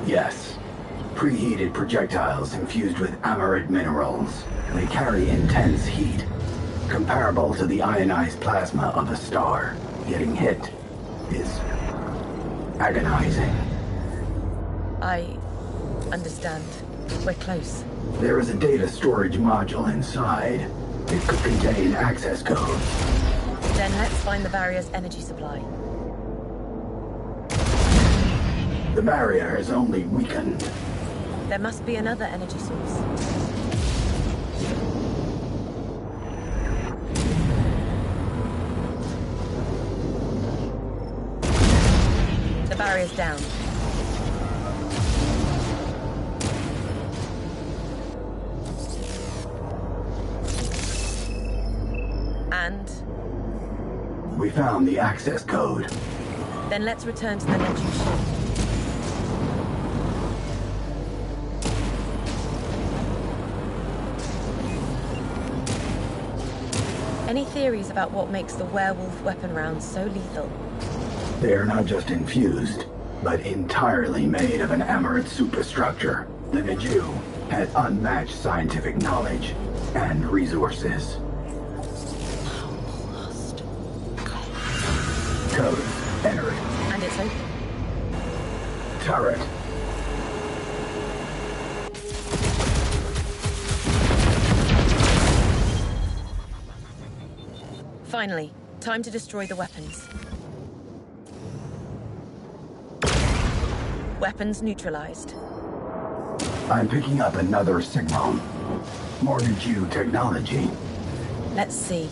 Yes. Preheated projectiles infused with amaret minerals. They carry intense heat, comparable to the ionized plasma of a star. Getting hit is agonizing. I understand. We're close. There is a data storage module inside. It could contain access codes. Then let's find the barrier's energy supply. The barrier is only weakened. There must be another energy source. Barrier's down. And We found the access code. then let's return to the Naju ship. Any theories about what makes the werewolf weapon rounds so lethal? They are not just infused, but entirely made of an amaret superstructure. The Naju had unmatched scientific knowledge and resources. Code. Enter it. And it's open. Turret. Finally, time to destroy the weapons. Weapons neutralized. I'm picking up another signal. More Naju technology. Let's see.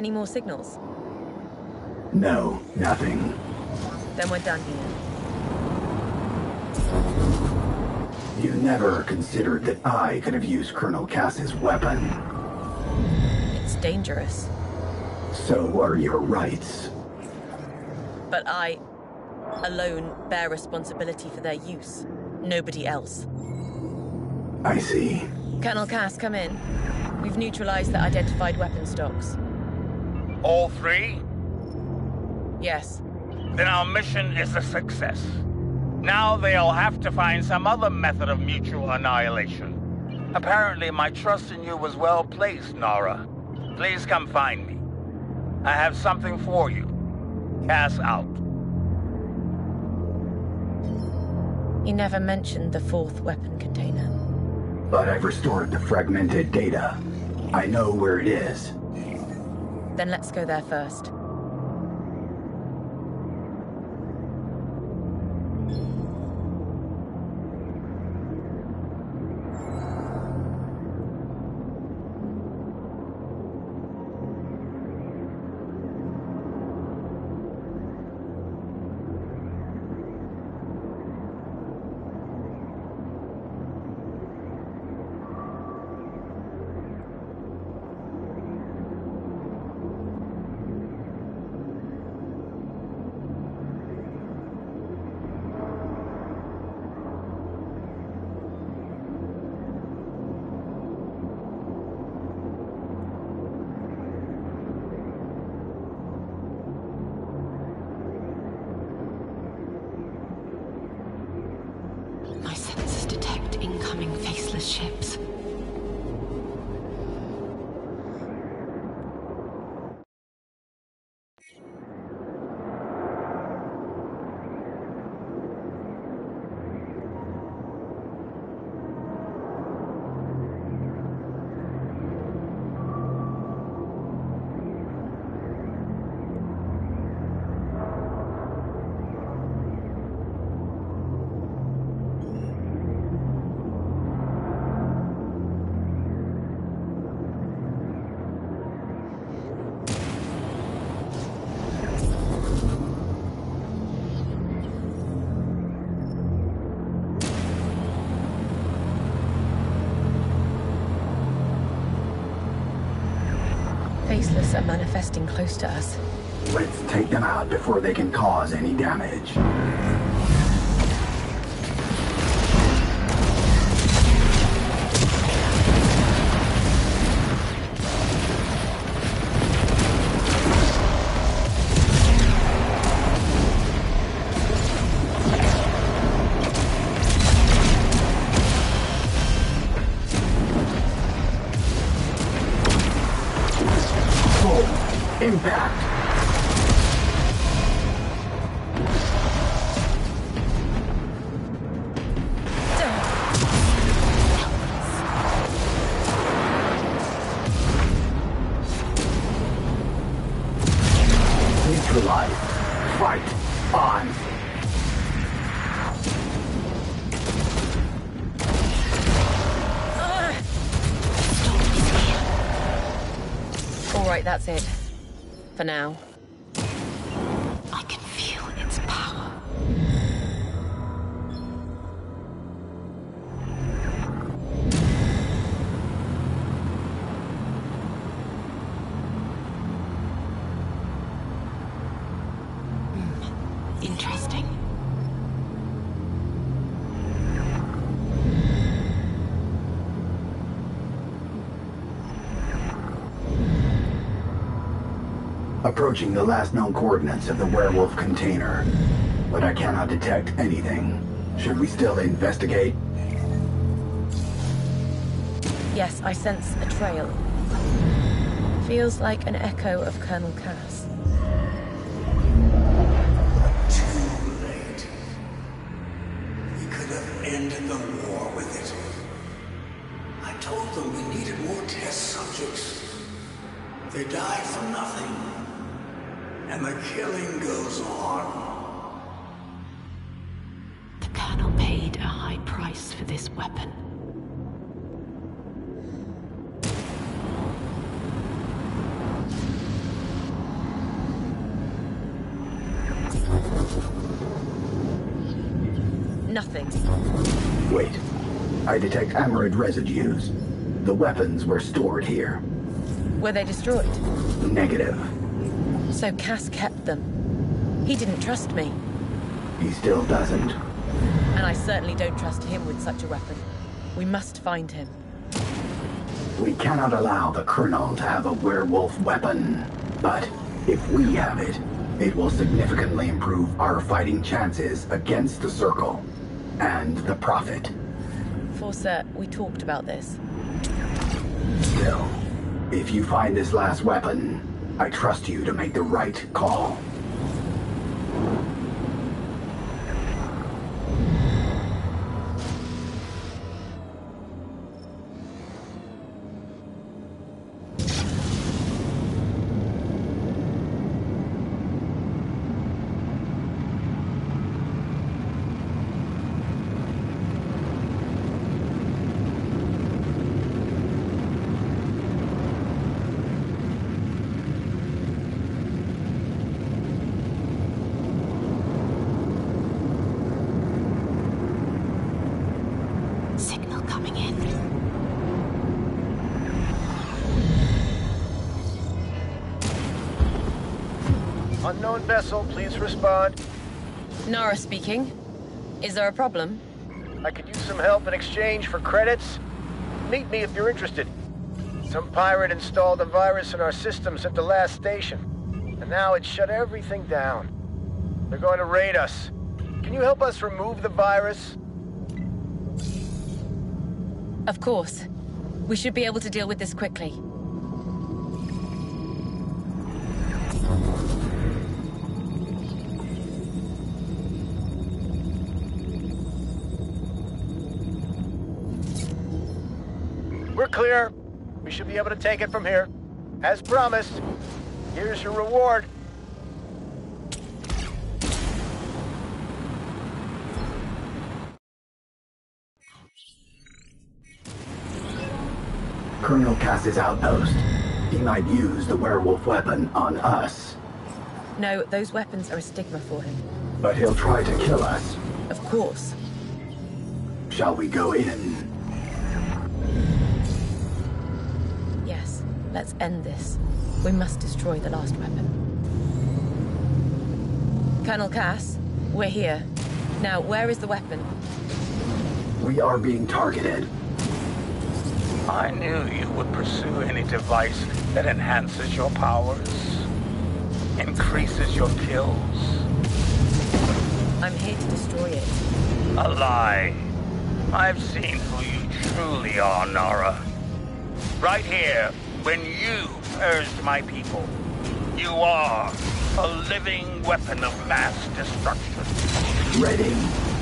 Any more signals? No, nothing. Then we're done here. You never considered that I could have used Colonel Cass's weapon. It's dangerous. So are your Rites. But I, alone, bear responsibility for their use. Nobody else. I see. Colonel Cass, come in. We've neutralized the identified weapon stocks. All three? Yes. Then our mission is a success. Now they'll have to find some other method of mutual annihilation. Apparently my trust in you was well placed, Nara. Please come find me. I have something for you. Cass out. He never mentioned the fourth weapon container. But I've restored the fragmented data. I know where it is. Then let's go there first. Right, that's it. For now. Approaching the last known coordinates of the werewolf container. But I cannot detect anything. Should we still investigate? Yes, I sense a trail. Feels like an echo of Colonel Cass. Residues. The weapons were stored here. Were they destroyed? Negative. So Cass kept them. He didn't trust me. He still doesn't. And I certainly don't trust him with such a weapon. We must find him. We cannot allow the Colonel to have a werewolf weapon. But if we have it, it will significantly improve our fighting chances against the Circle. And the Prophet. Forsa, we talked about this. Still, if you find this last weapon, I trust you to make the right call. Unknown vessel, please respond. Nara speaking. Is there a problem? I could use some help in exchange for credits. Meet me if you're interested. Some pirate installed a virus in our systems at the last station. And now it's shut everything down. They're going to raid us. Can you help us remove the virus? Of course. We should be able to deal with this quickly. Should be able to take it from here. As promised. Here's your reward. Colonel Cass's outpost. He might use the werewolf weapon on us. No, those weapons are a stigma for him. But he'll try to kill us. Of course. Shall we go in? Let's end this. We must destroy the last weapon. Colonel Cass, we're here. Now, where is the weapon? We are being targeted. I knew you would pursue any device that enhances your powers, increases your kills. I'm here to destroy it. A lie. I've seen who you truly are, Nara. Right here, when you purged my people, you are a living weapon of mass destruction. Ready.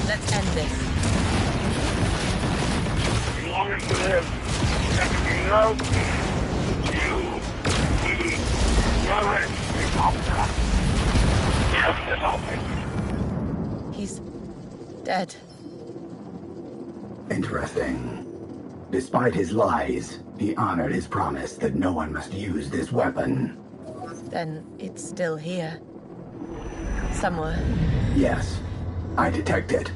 Let's end this. You want to live? You know, you need courage. He's dead. Interesting. Despite his lies, he honored his promise that no one must use this weapon. Then it's still here. Somewhere. Yes, I detect it.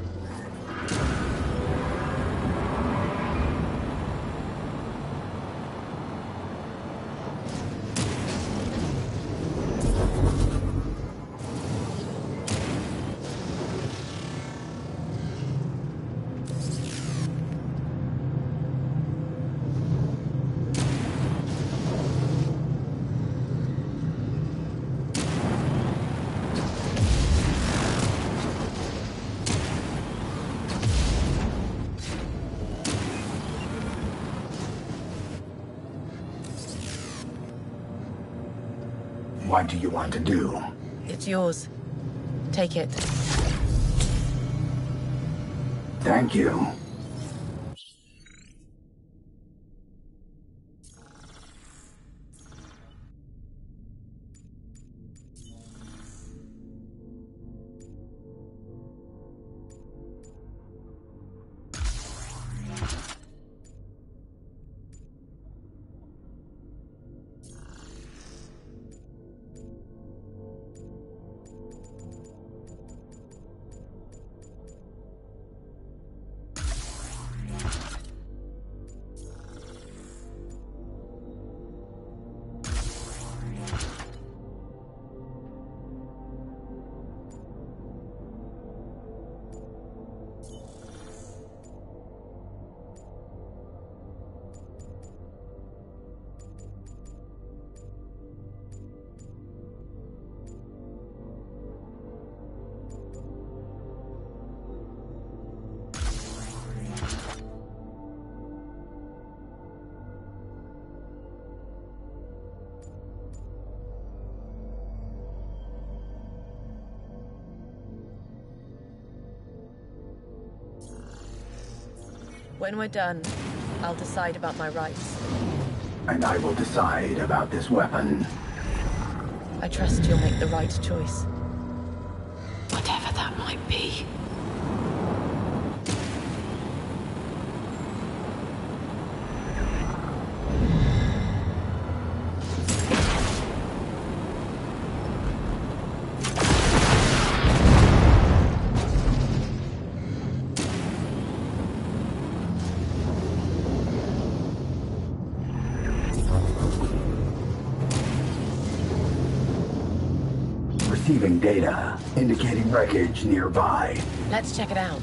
What do you want to do? It's yours. Take it. Thank you. When we're done, I'll decide about my rights. And I will decide about this weapon. I trust you'll make the right choice. Whatever that might be. Data, indicating wreckage nearby. Let's check it out.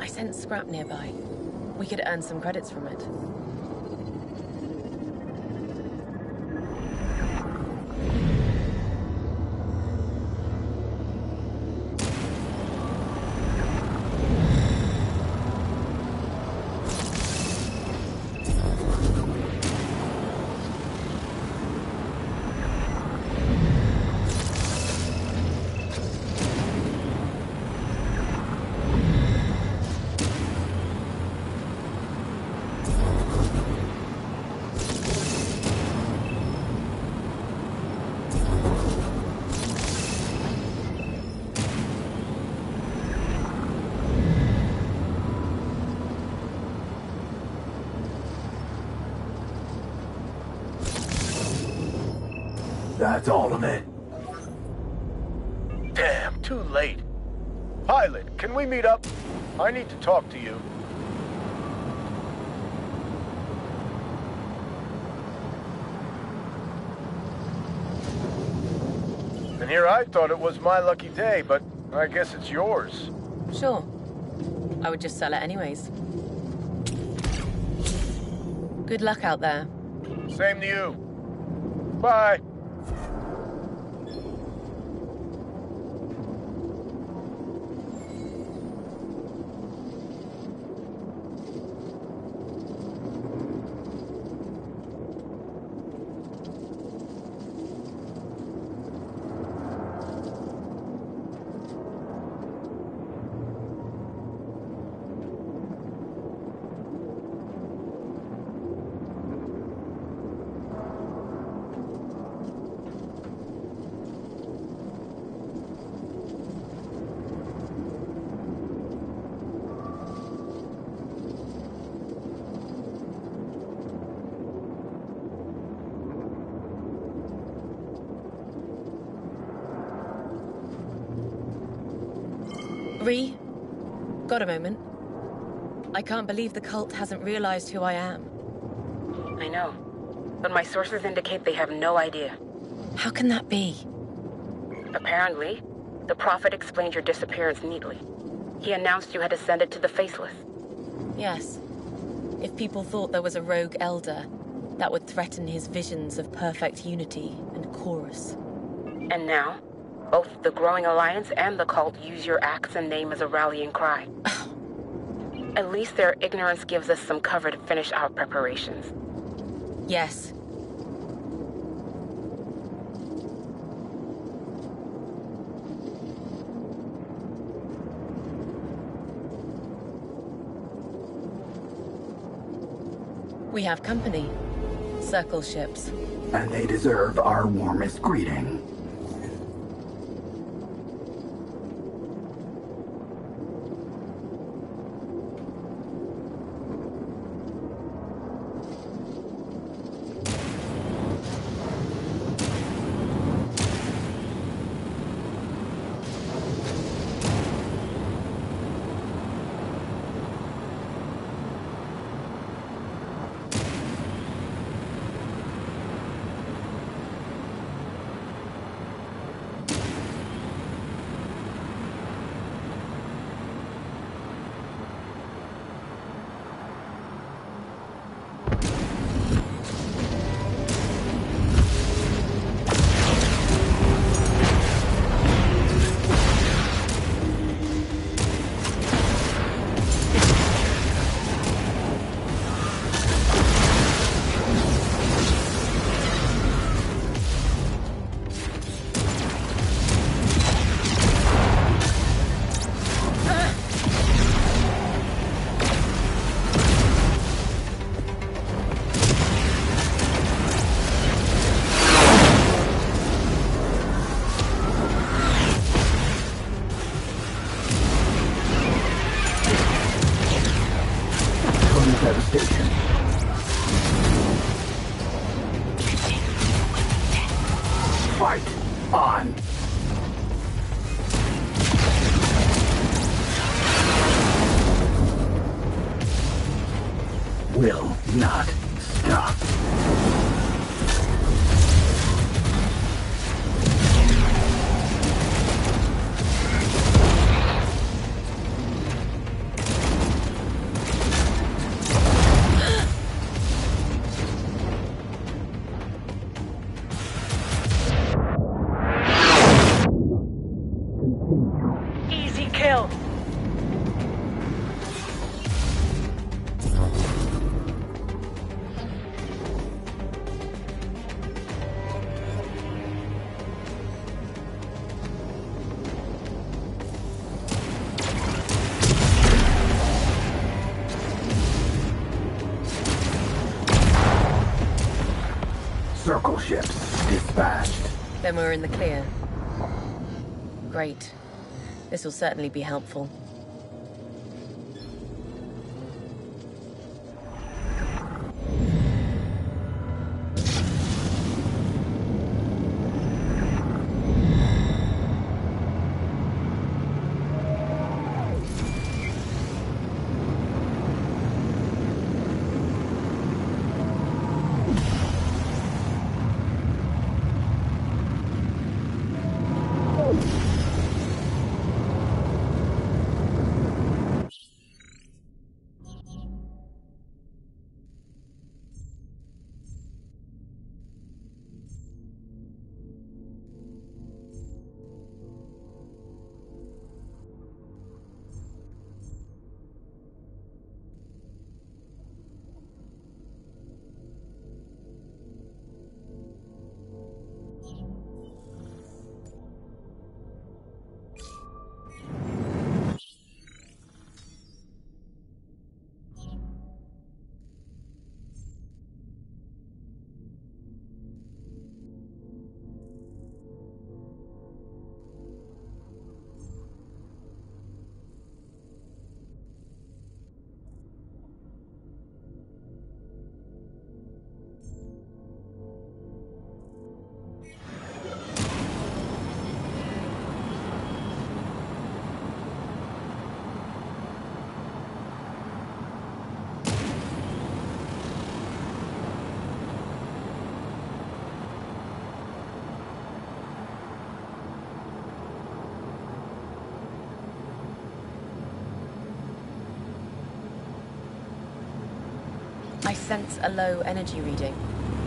I sense scrap nearby. We could earn some credits from it. That's all of it. Damn, too late. Pilot, can we meet up? I need to talk to you. And here I thought it was my lucky day, but I guess it's yours. Sure. I would just sell it anyways. Good luck out there. Same to you. Bye. Ree, got a moment? I can't believe the cult hasn't realized who I am. I know. But my sources indicate they have no idea. How can that be? Apparently, the Prophet explained your disappearance neatly. He announced you had ascended to the Faceless. Yes. If people thought there was a rogue elder, that would threaten his visions of perfect unity and chorus. And now, both the Growing Alliance and the cult use your acts and name as a rallying cry. Oh, At least their ignorance gives us some cover to finish our preparations. Yes. We have company. Circle ships. And they deserve our warmest greeting. Then we're in the clear. Great. This will certainly be helpful. I sense a low energy reading.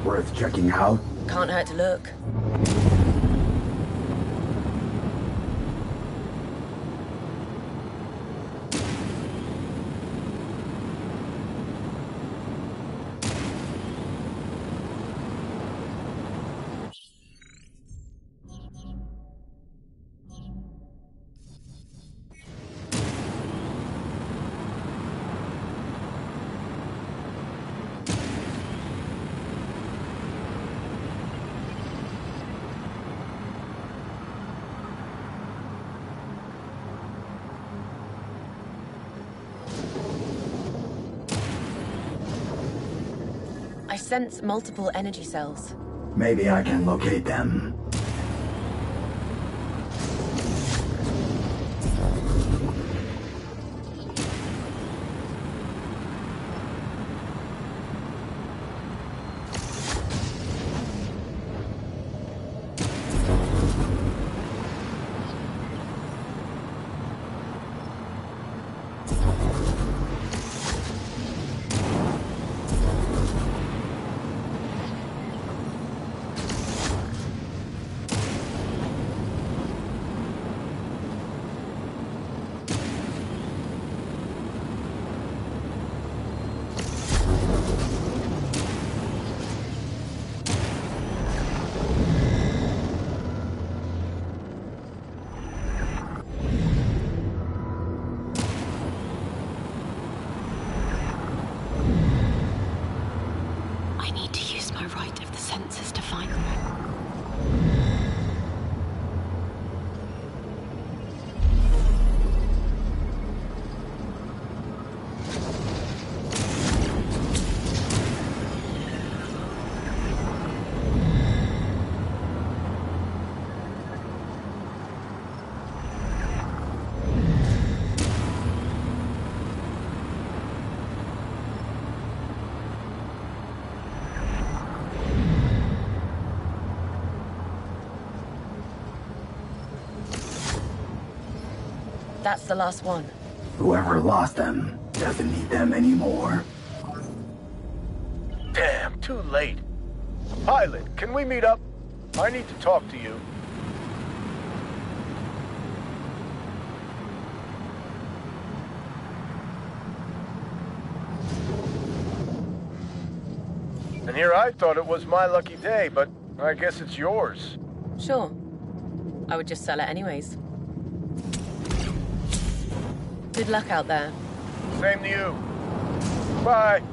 Worth checking out. Can't hurt to look. Sense multiple energy cells. Maybe I can locate them. That's the last one. Whoever lost them doesn't need them anymore. Damn, too late. Pilot, can we meet up? I need to talk to you. And here I thought it was my lucky day, but I guess it's yours. Sure. I would just sell it anyways. Good luck out there. Same to you. Bye.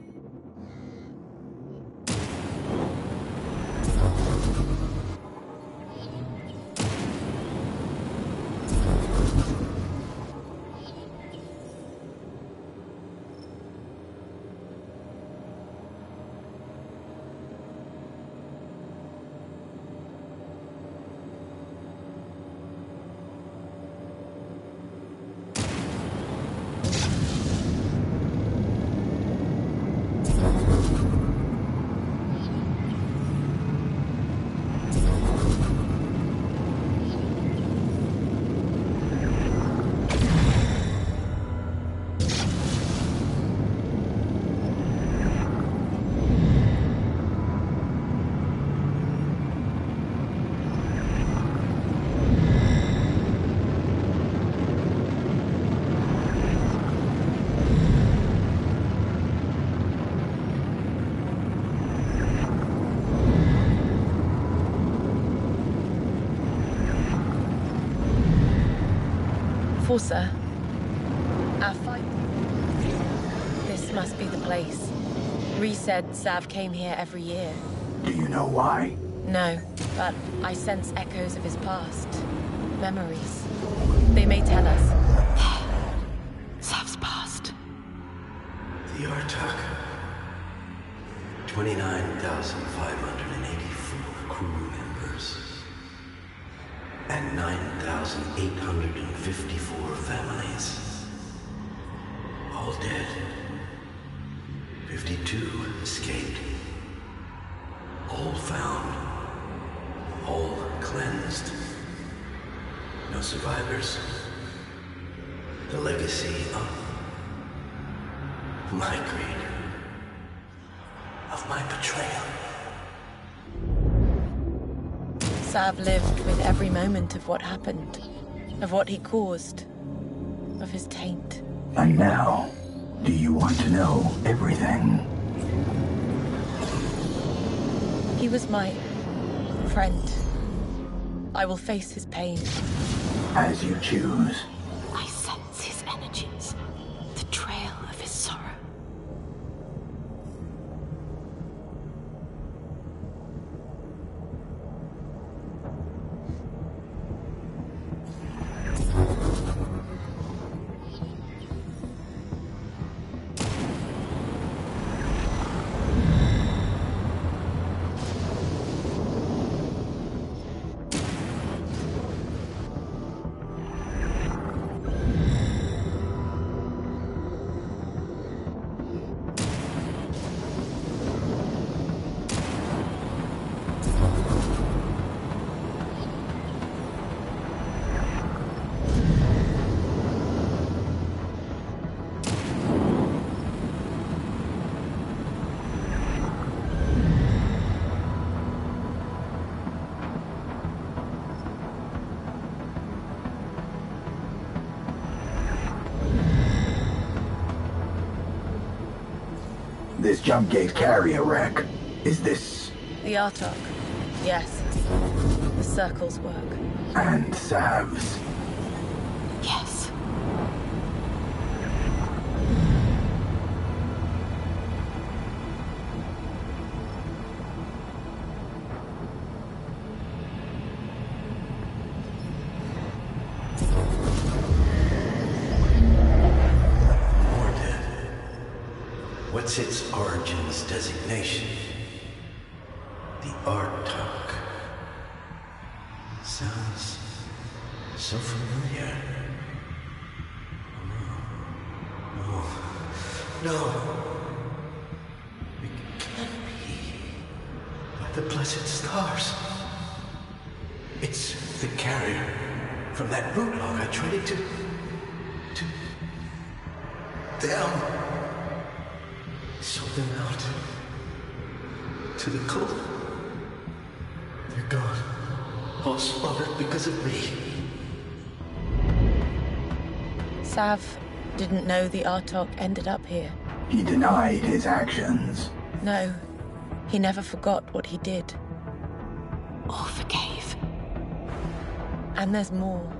へえ。Forsa. Our fight. This must be the place. Ree said Sav came here every year. Do you know why? No, but I sense echoes of his past. Memories. They may tell us. <sighs> Sav's past. The Artok. 29,584 dead. 52 escaped. All found. All cleansed. No survivors. The legacy of my greed. Of my betrayal. Sav lived with every moment of what happened, of what he caused, of his taint. And now, do you want to know everything? He was my friend. I will face his pain. As you choose. This jump gate carrier wreck. Is this... The Artok. Yes. The circle's work. and Sav's? Sav didn't know the Artok ended up here. He denied his actions. No, he never forgot what he did. Or forgave. And there's more.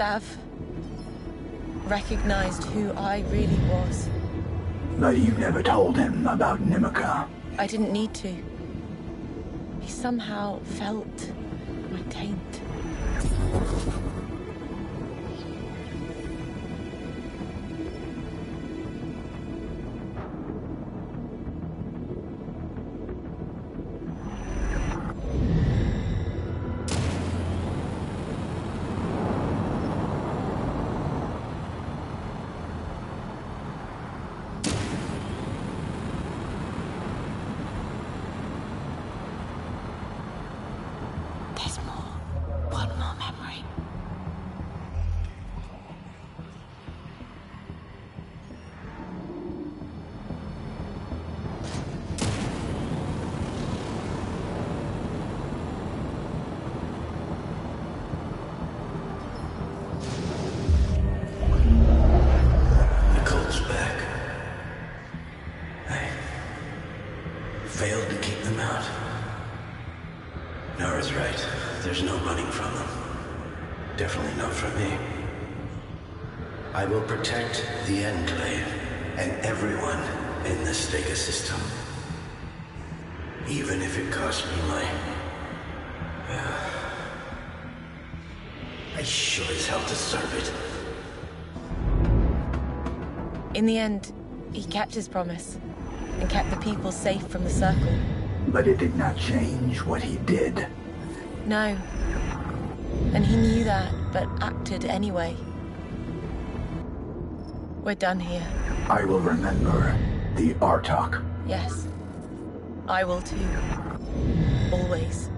Sav recognized who I really was. But you never told him about Nimica. I didn't need to. He somehow felt the end, he kept his promise and kept the people safe from the circle. But it did not change what he did. No. And he knew that, but acted anyway. We're done here. I will remember the Artok. Yes. I will too. Always.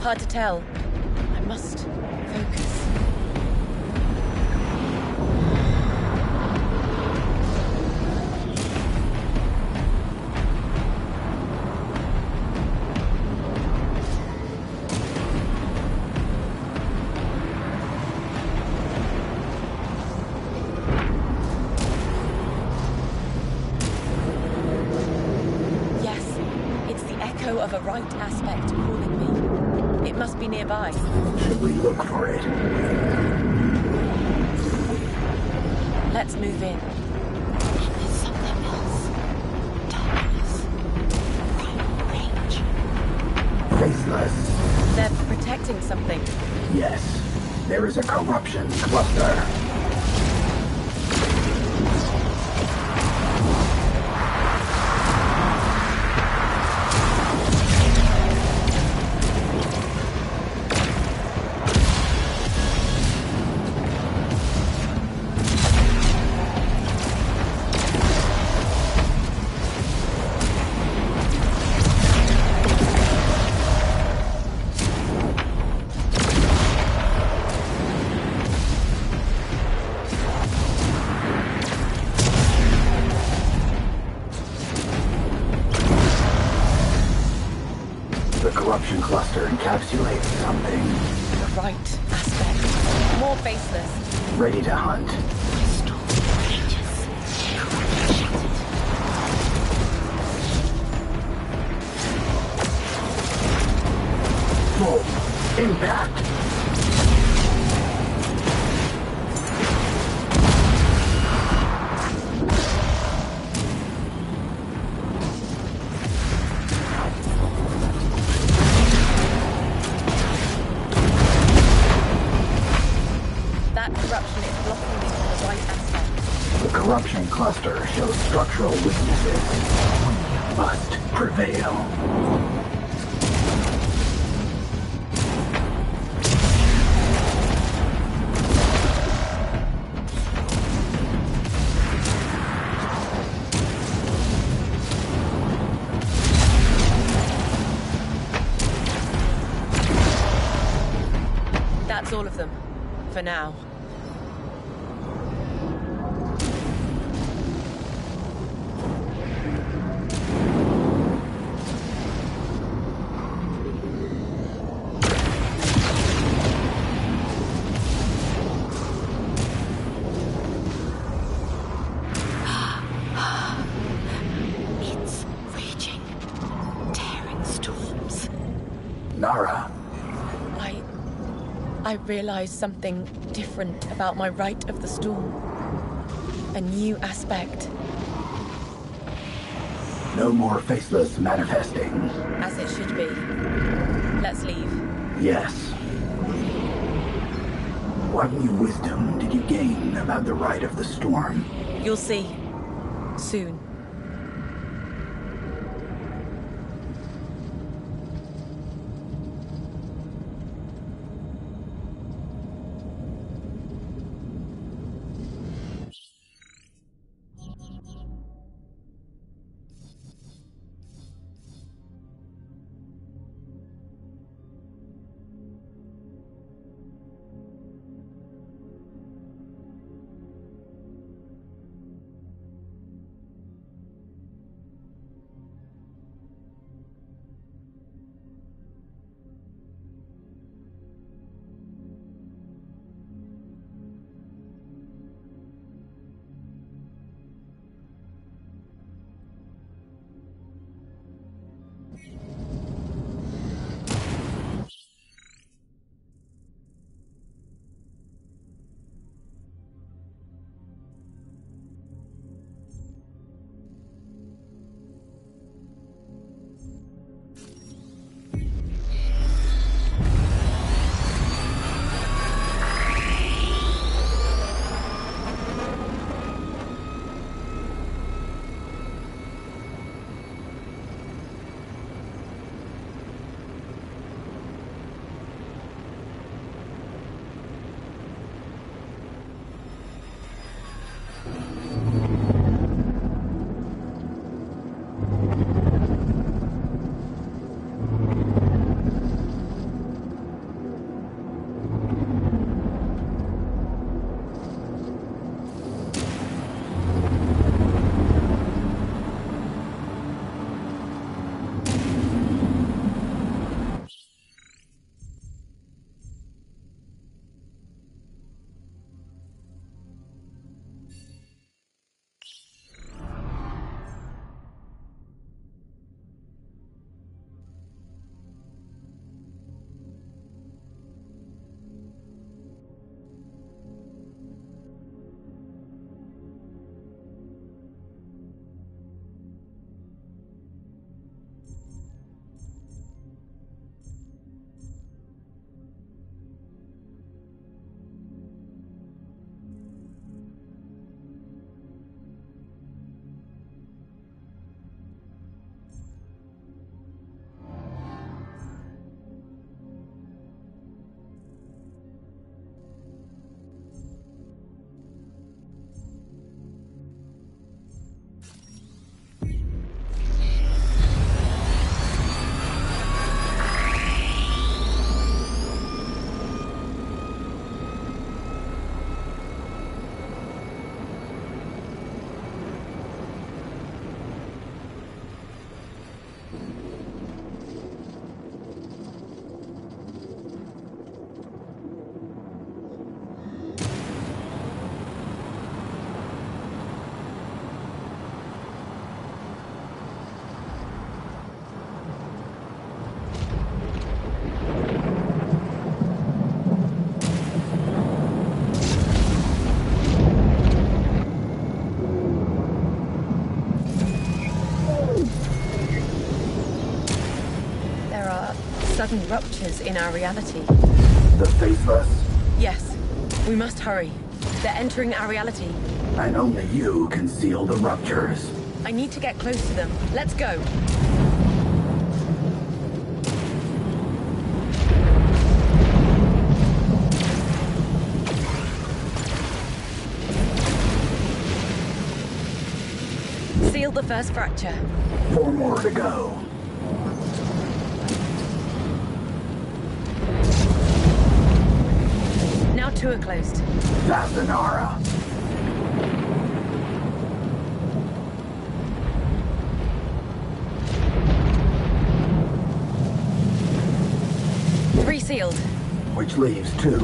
Hard to tell. There is a corruption now. Realized something different about my Rite of the storm. A new aspect, no more faceless manifesting. as it should be. Let's leave. Yes. What new wisdom did you gain about the Rite of the storm? You'll see. Sudden ruptures in our reality. The Faceless? Yes. We must hurry. They're entering our reality. And only you can seal the ruptures. I need to get close to them. Let's go. Seal the first fracture. Four more to go. Two are closed. Fasten Nara. Three sealed. Which leaves two.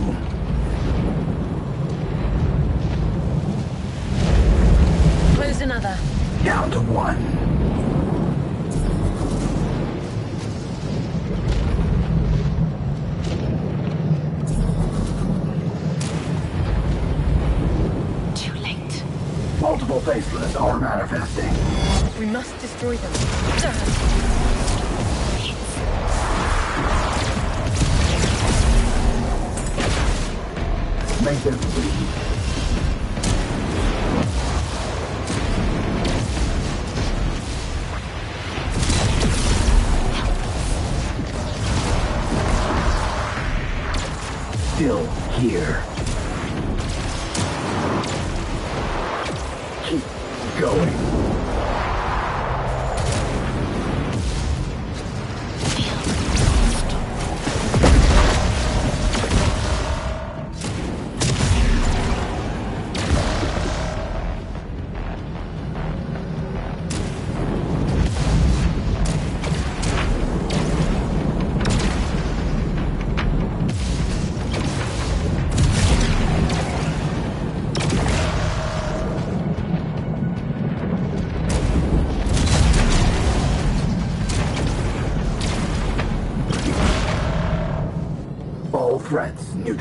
Make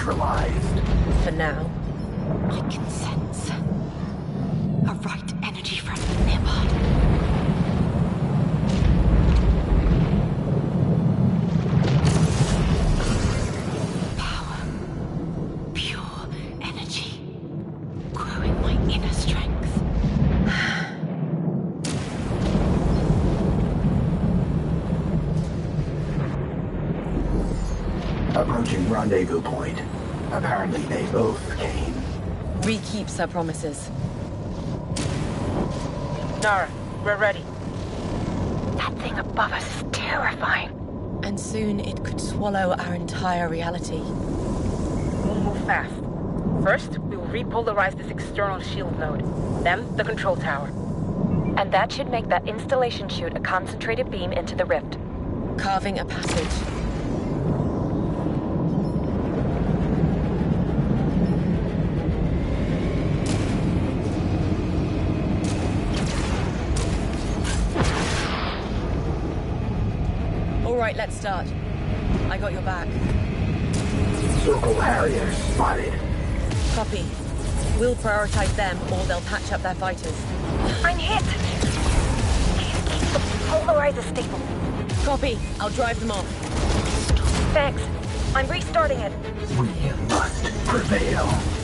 neutralized. For now. I can sense a right energy from nearby. Power, pure energy, growing my inner strength. Approaching rendezvous point. Apparently they both came. Ree her promises. Nara, we're ready. That thing above us is terrifying. And soon it could swallow our entire reality. We'll move fast. First, we will repolarize this external shield node. Then, the control tower. And that should make that installation shoot a concentrated beam into the rift. Carving a passage. Let's start. I got your back. Circle Harriers spotted. Copy. We'll prioritize them, or they'll patch up their fighters. I'm hit! Can't keep the polarizer stable. Copy. I'll drive them off. Thanks. I'm restarting it. We must prevail.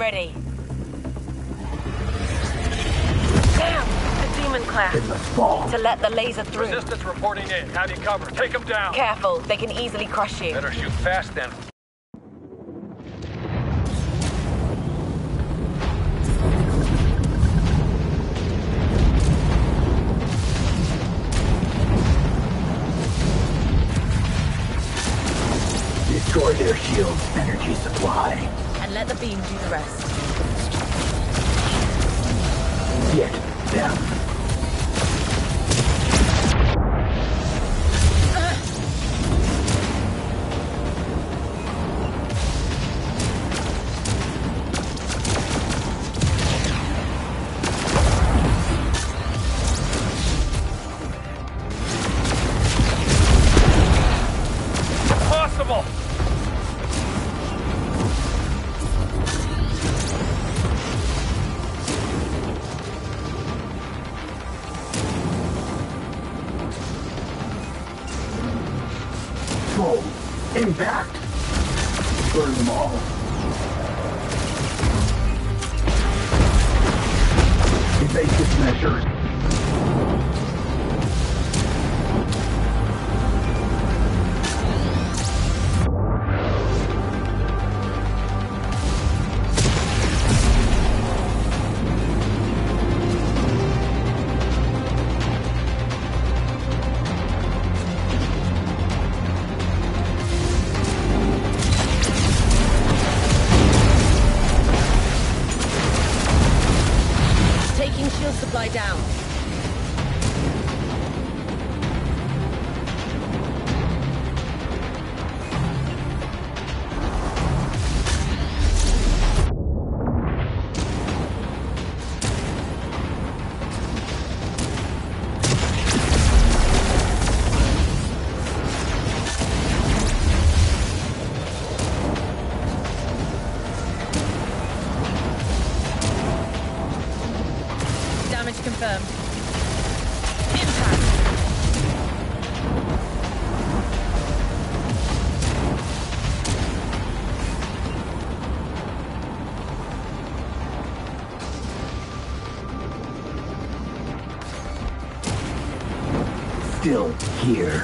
ready. Damn! The demon class. Fall. To let the laser through. Resistance reporting in. Have you covered. Take them down. Careful. They can easily crush you. Better shoot fast then. Destroy their shield's energy supply and let the beam do the rest. Yet, there. here.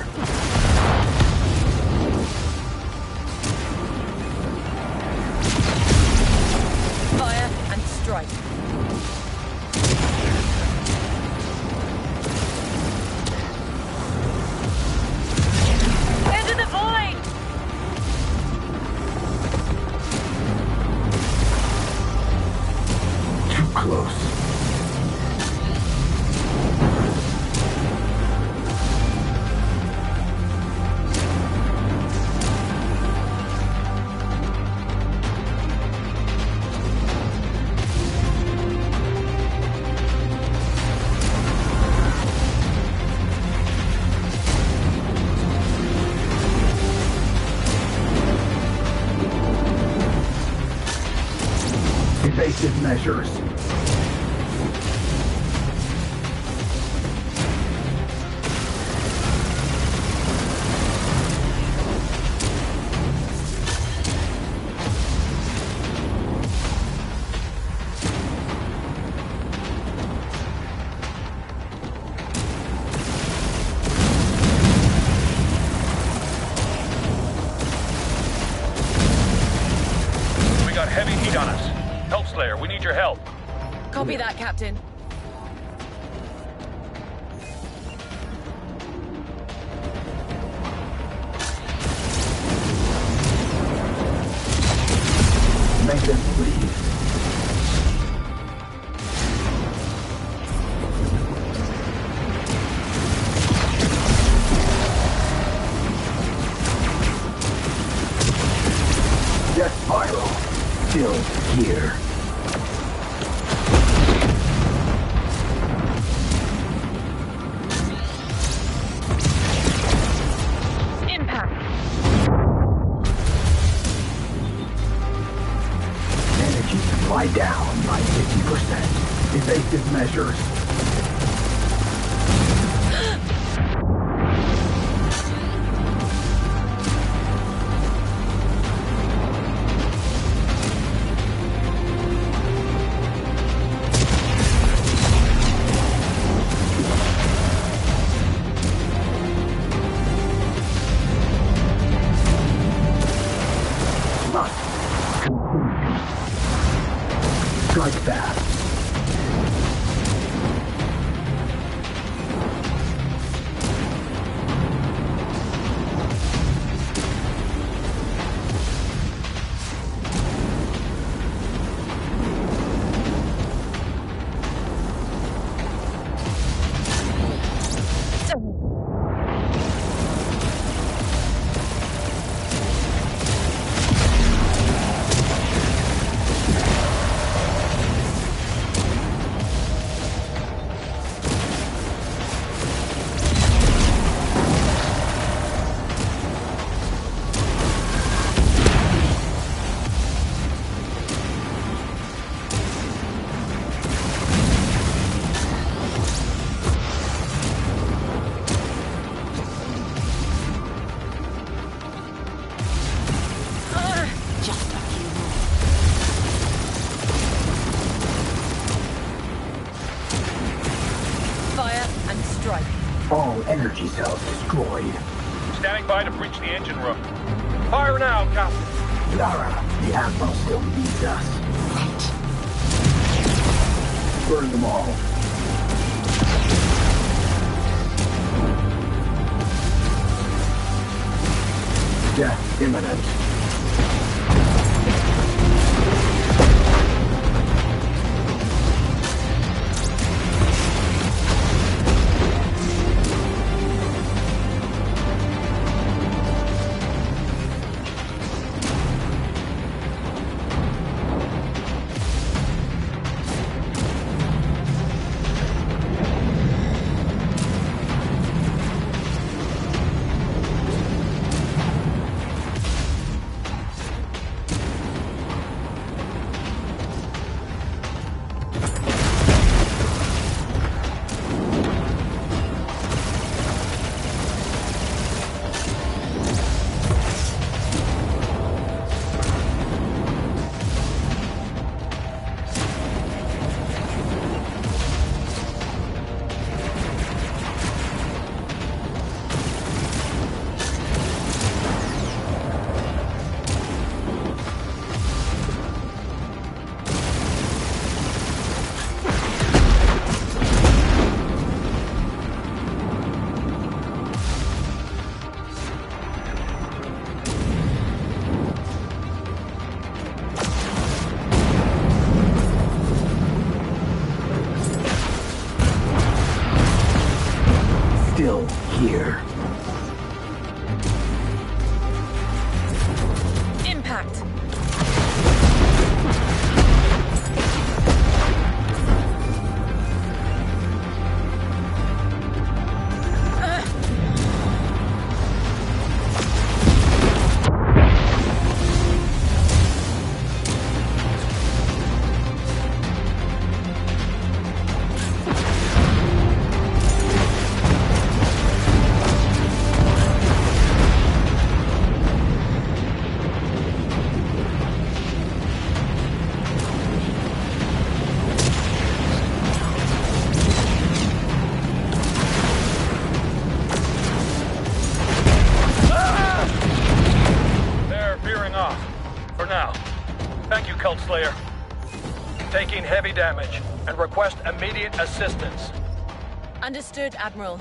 Damage and request immediate assistance. Understood, Admiral.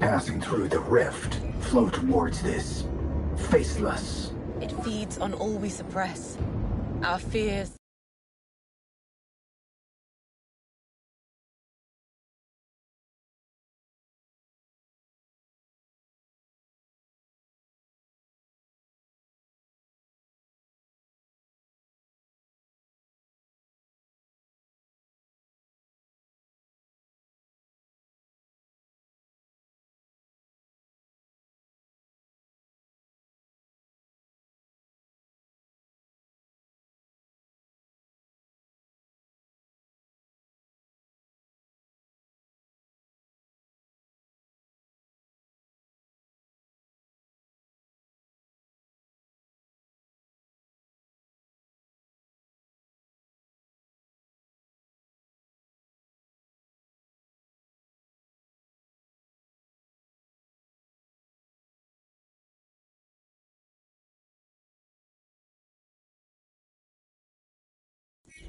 Passing through the rift flow towards this faceless. It feeds on all we suppress. Our fears.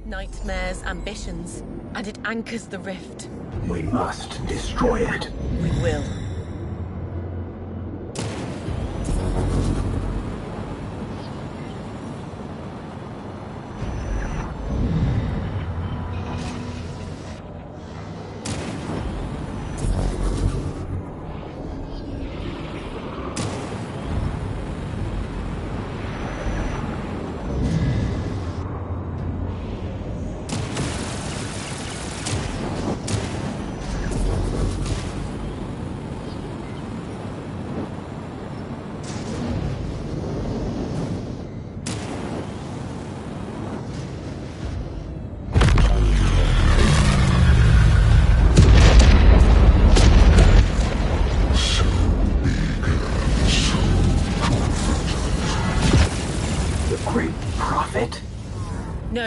Nightmares, ambitions, and it anchors the rift. We must destroy it. We will.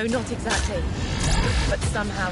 No, not exactly. But somehow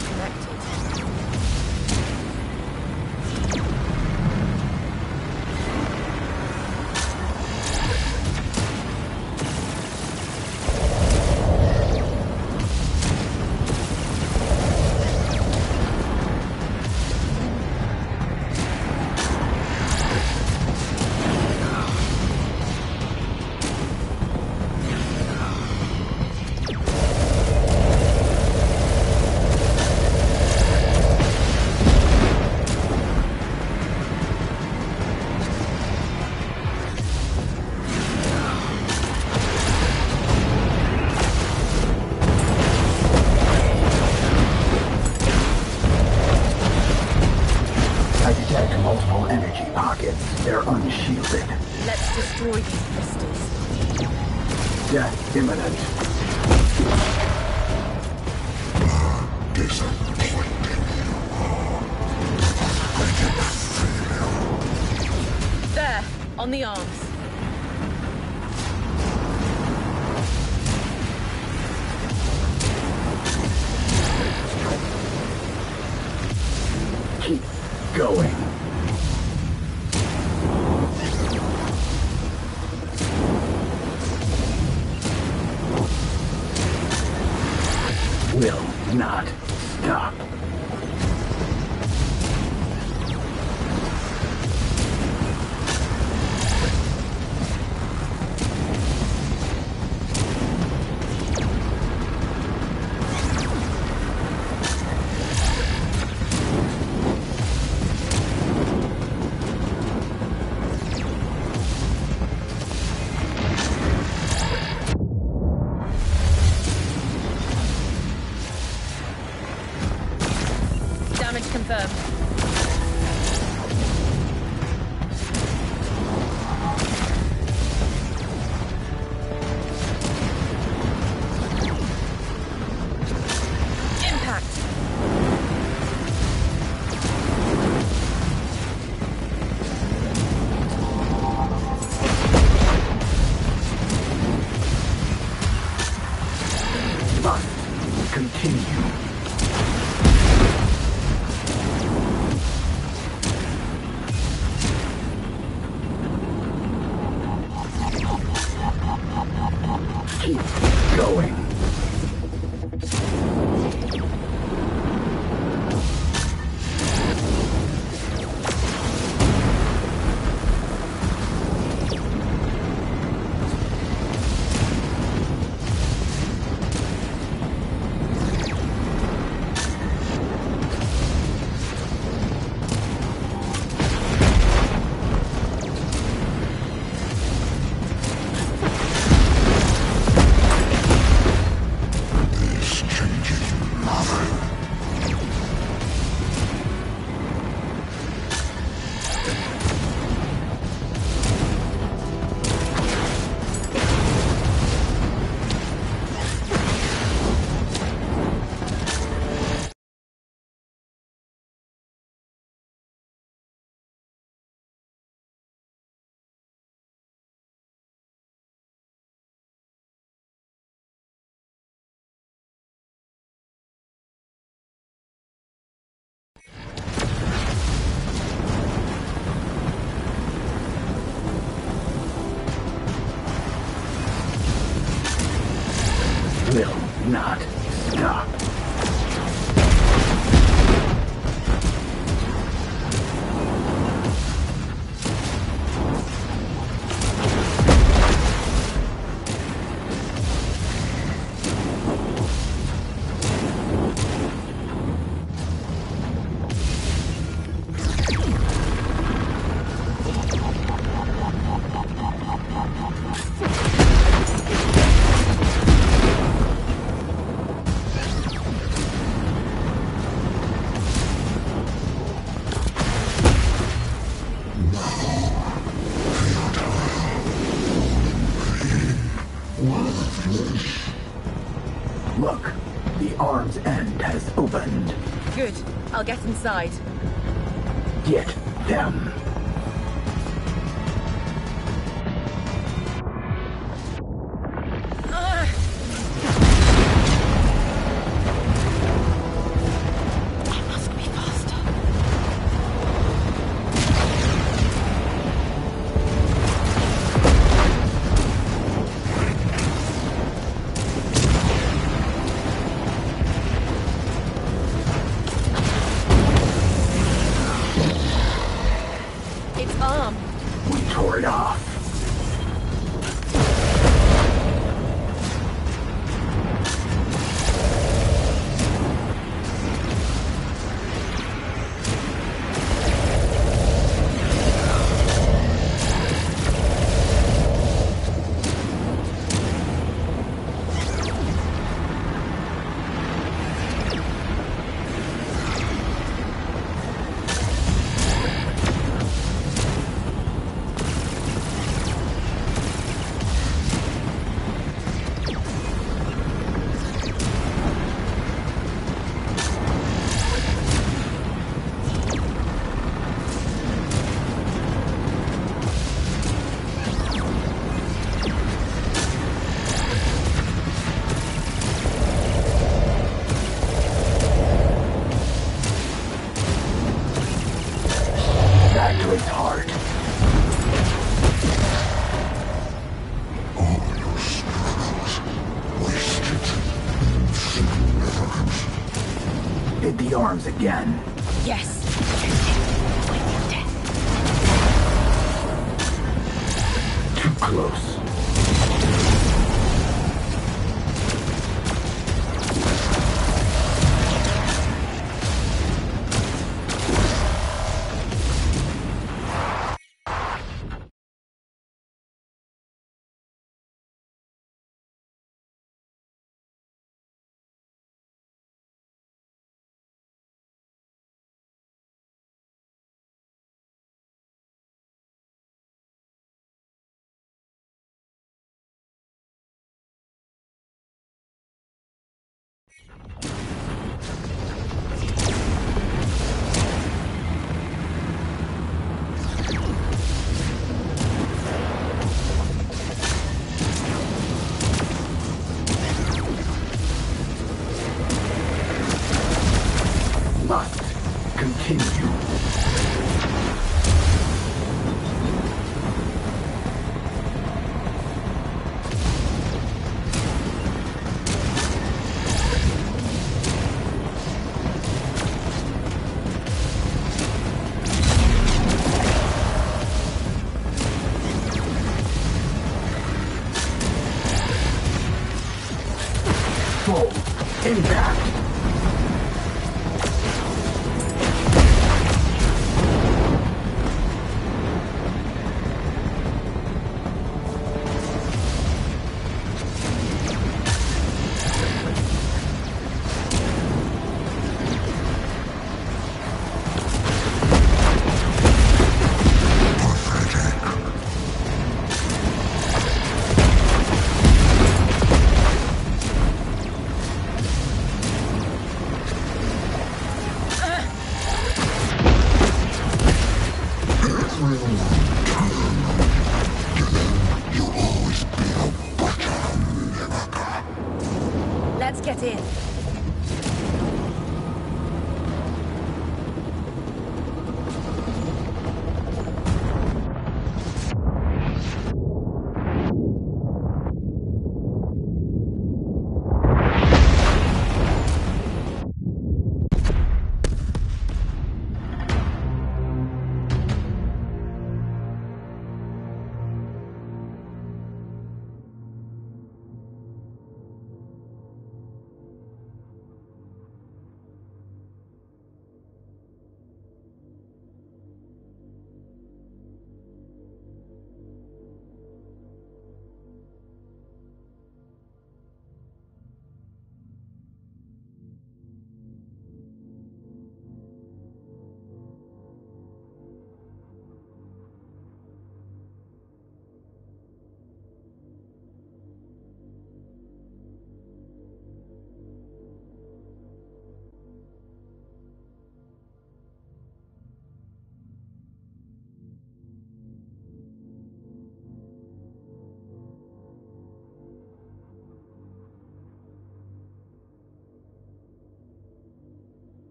I'll get inside. Again.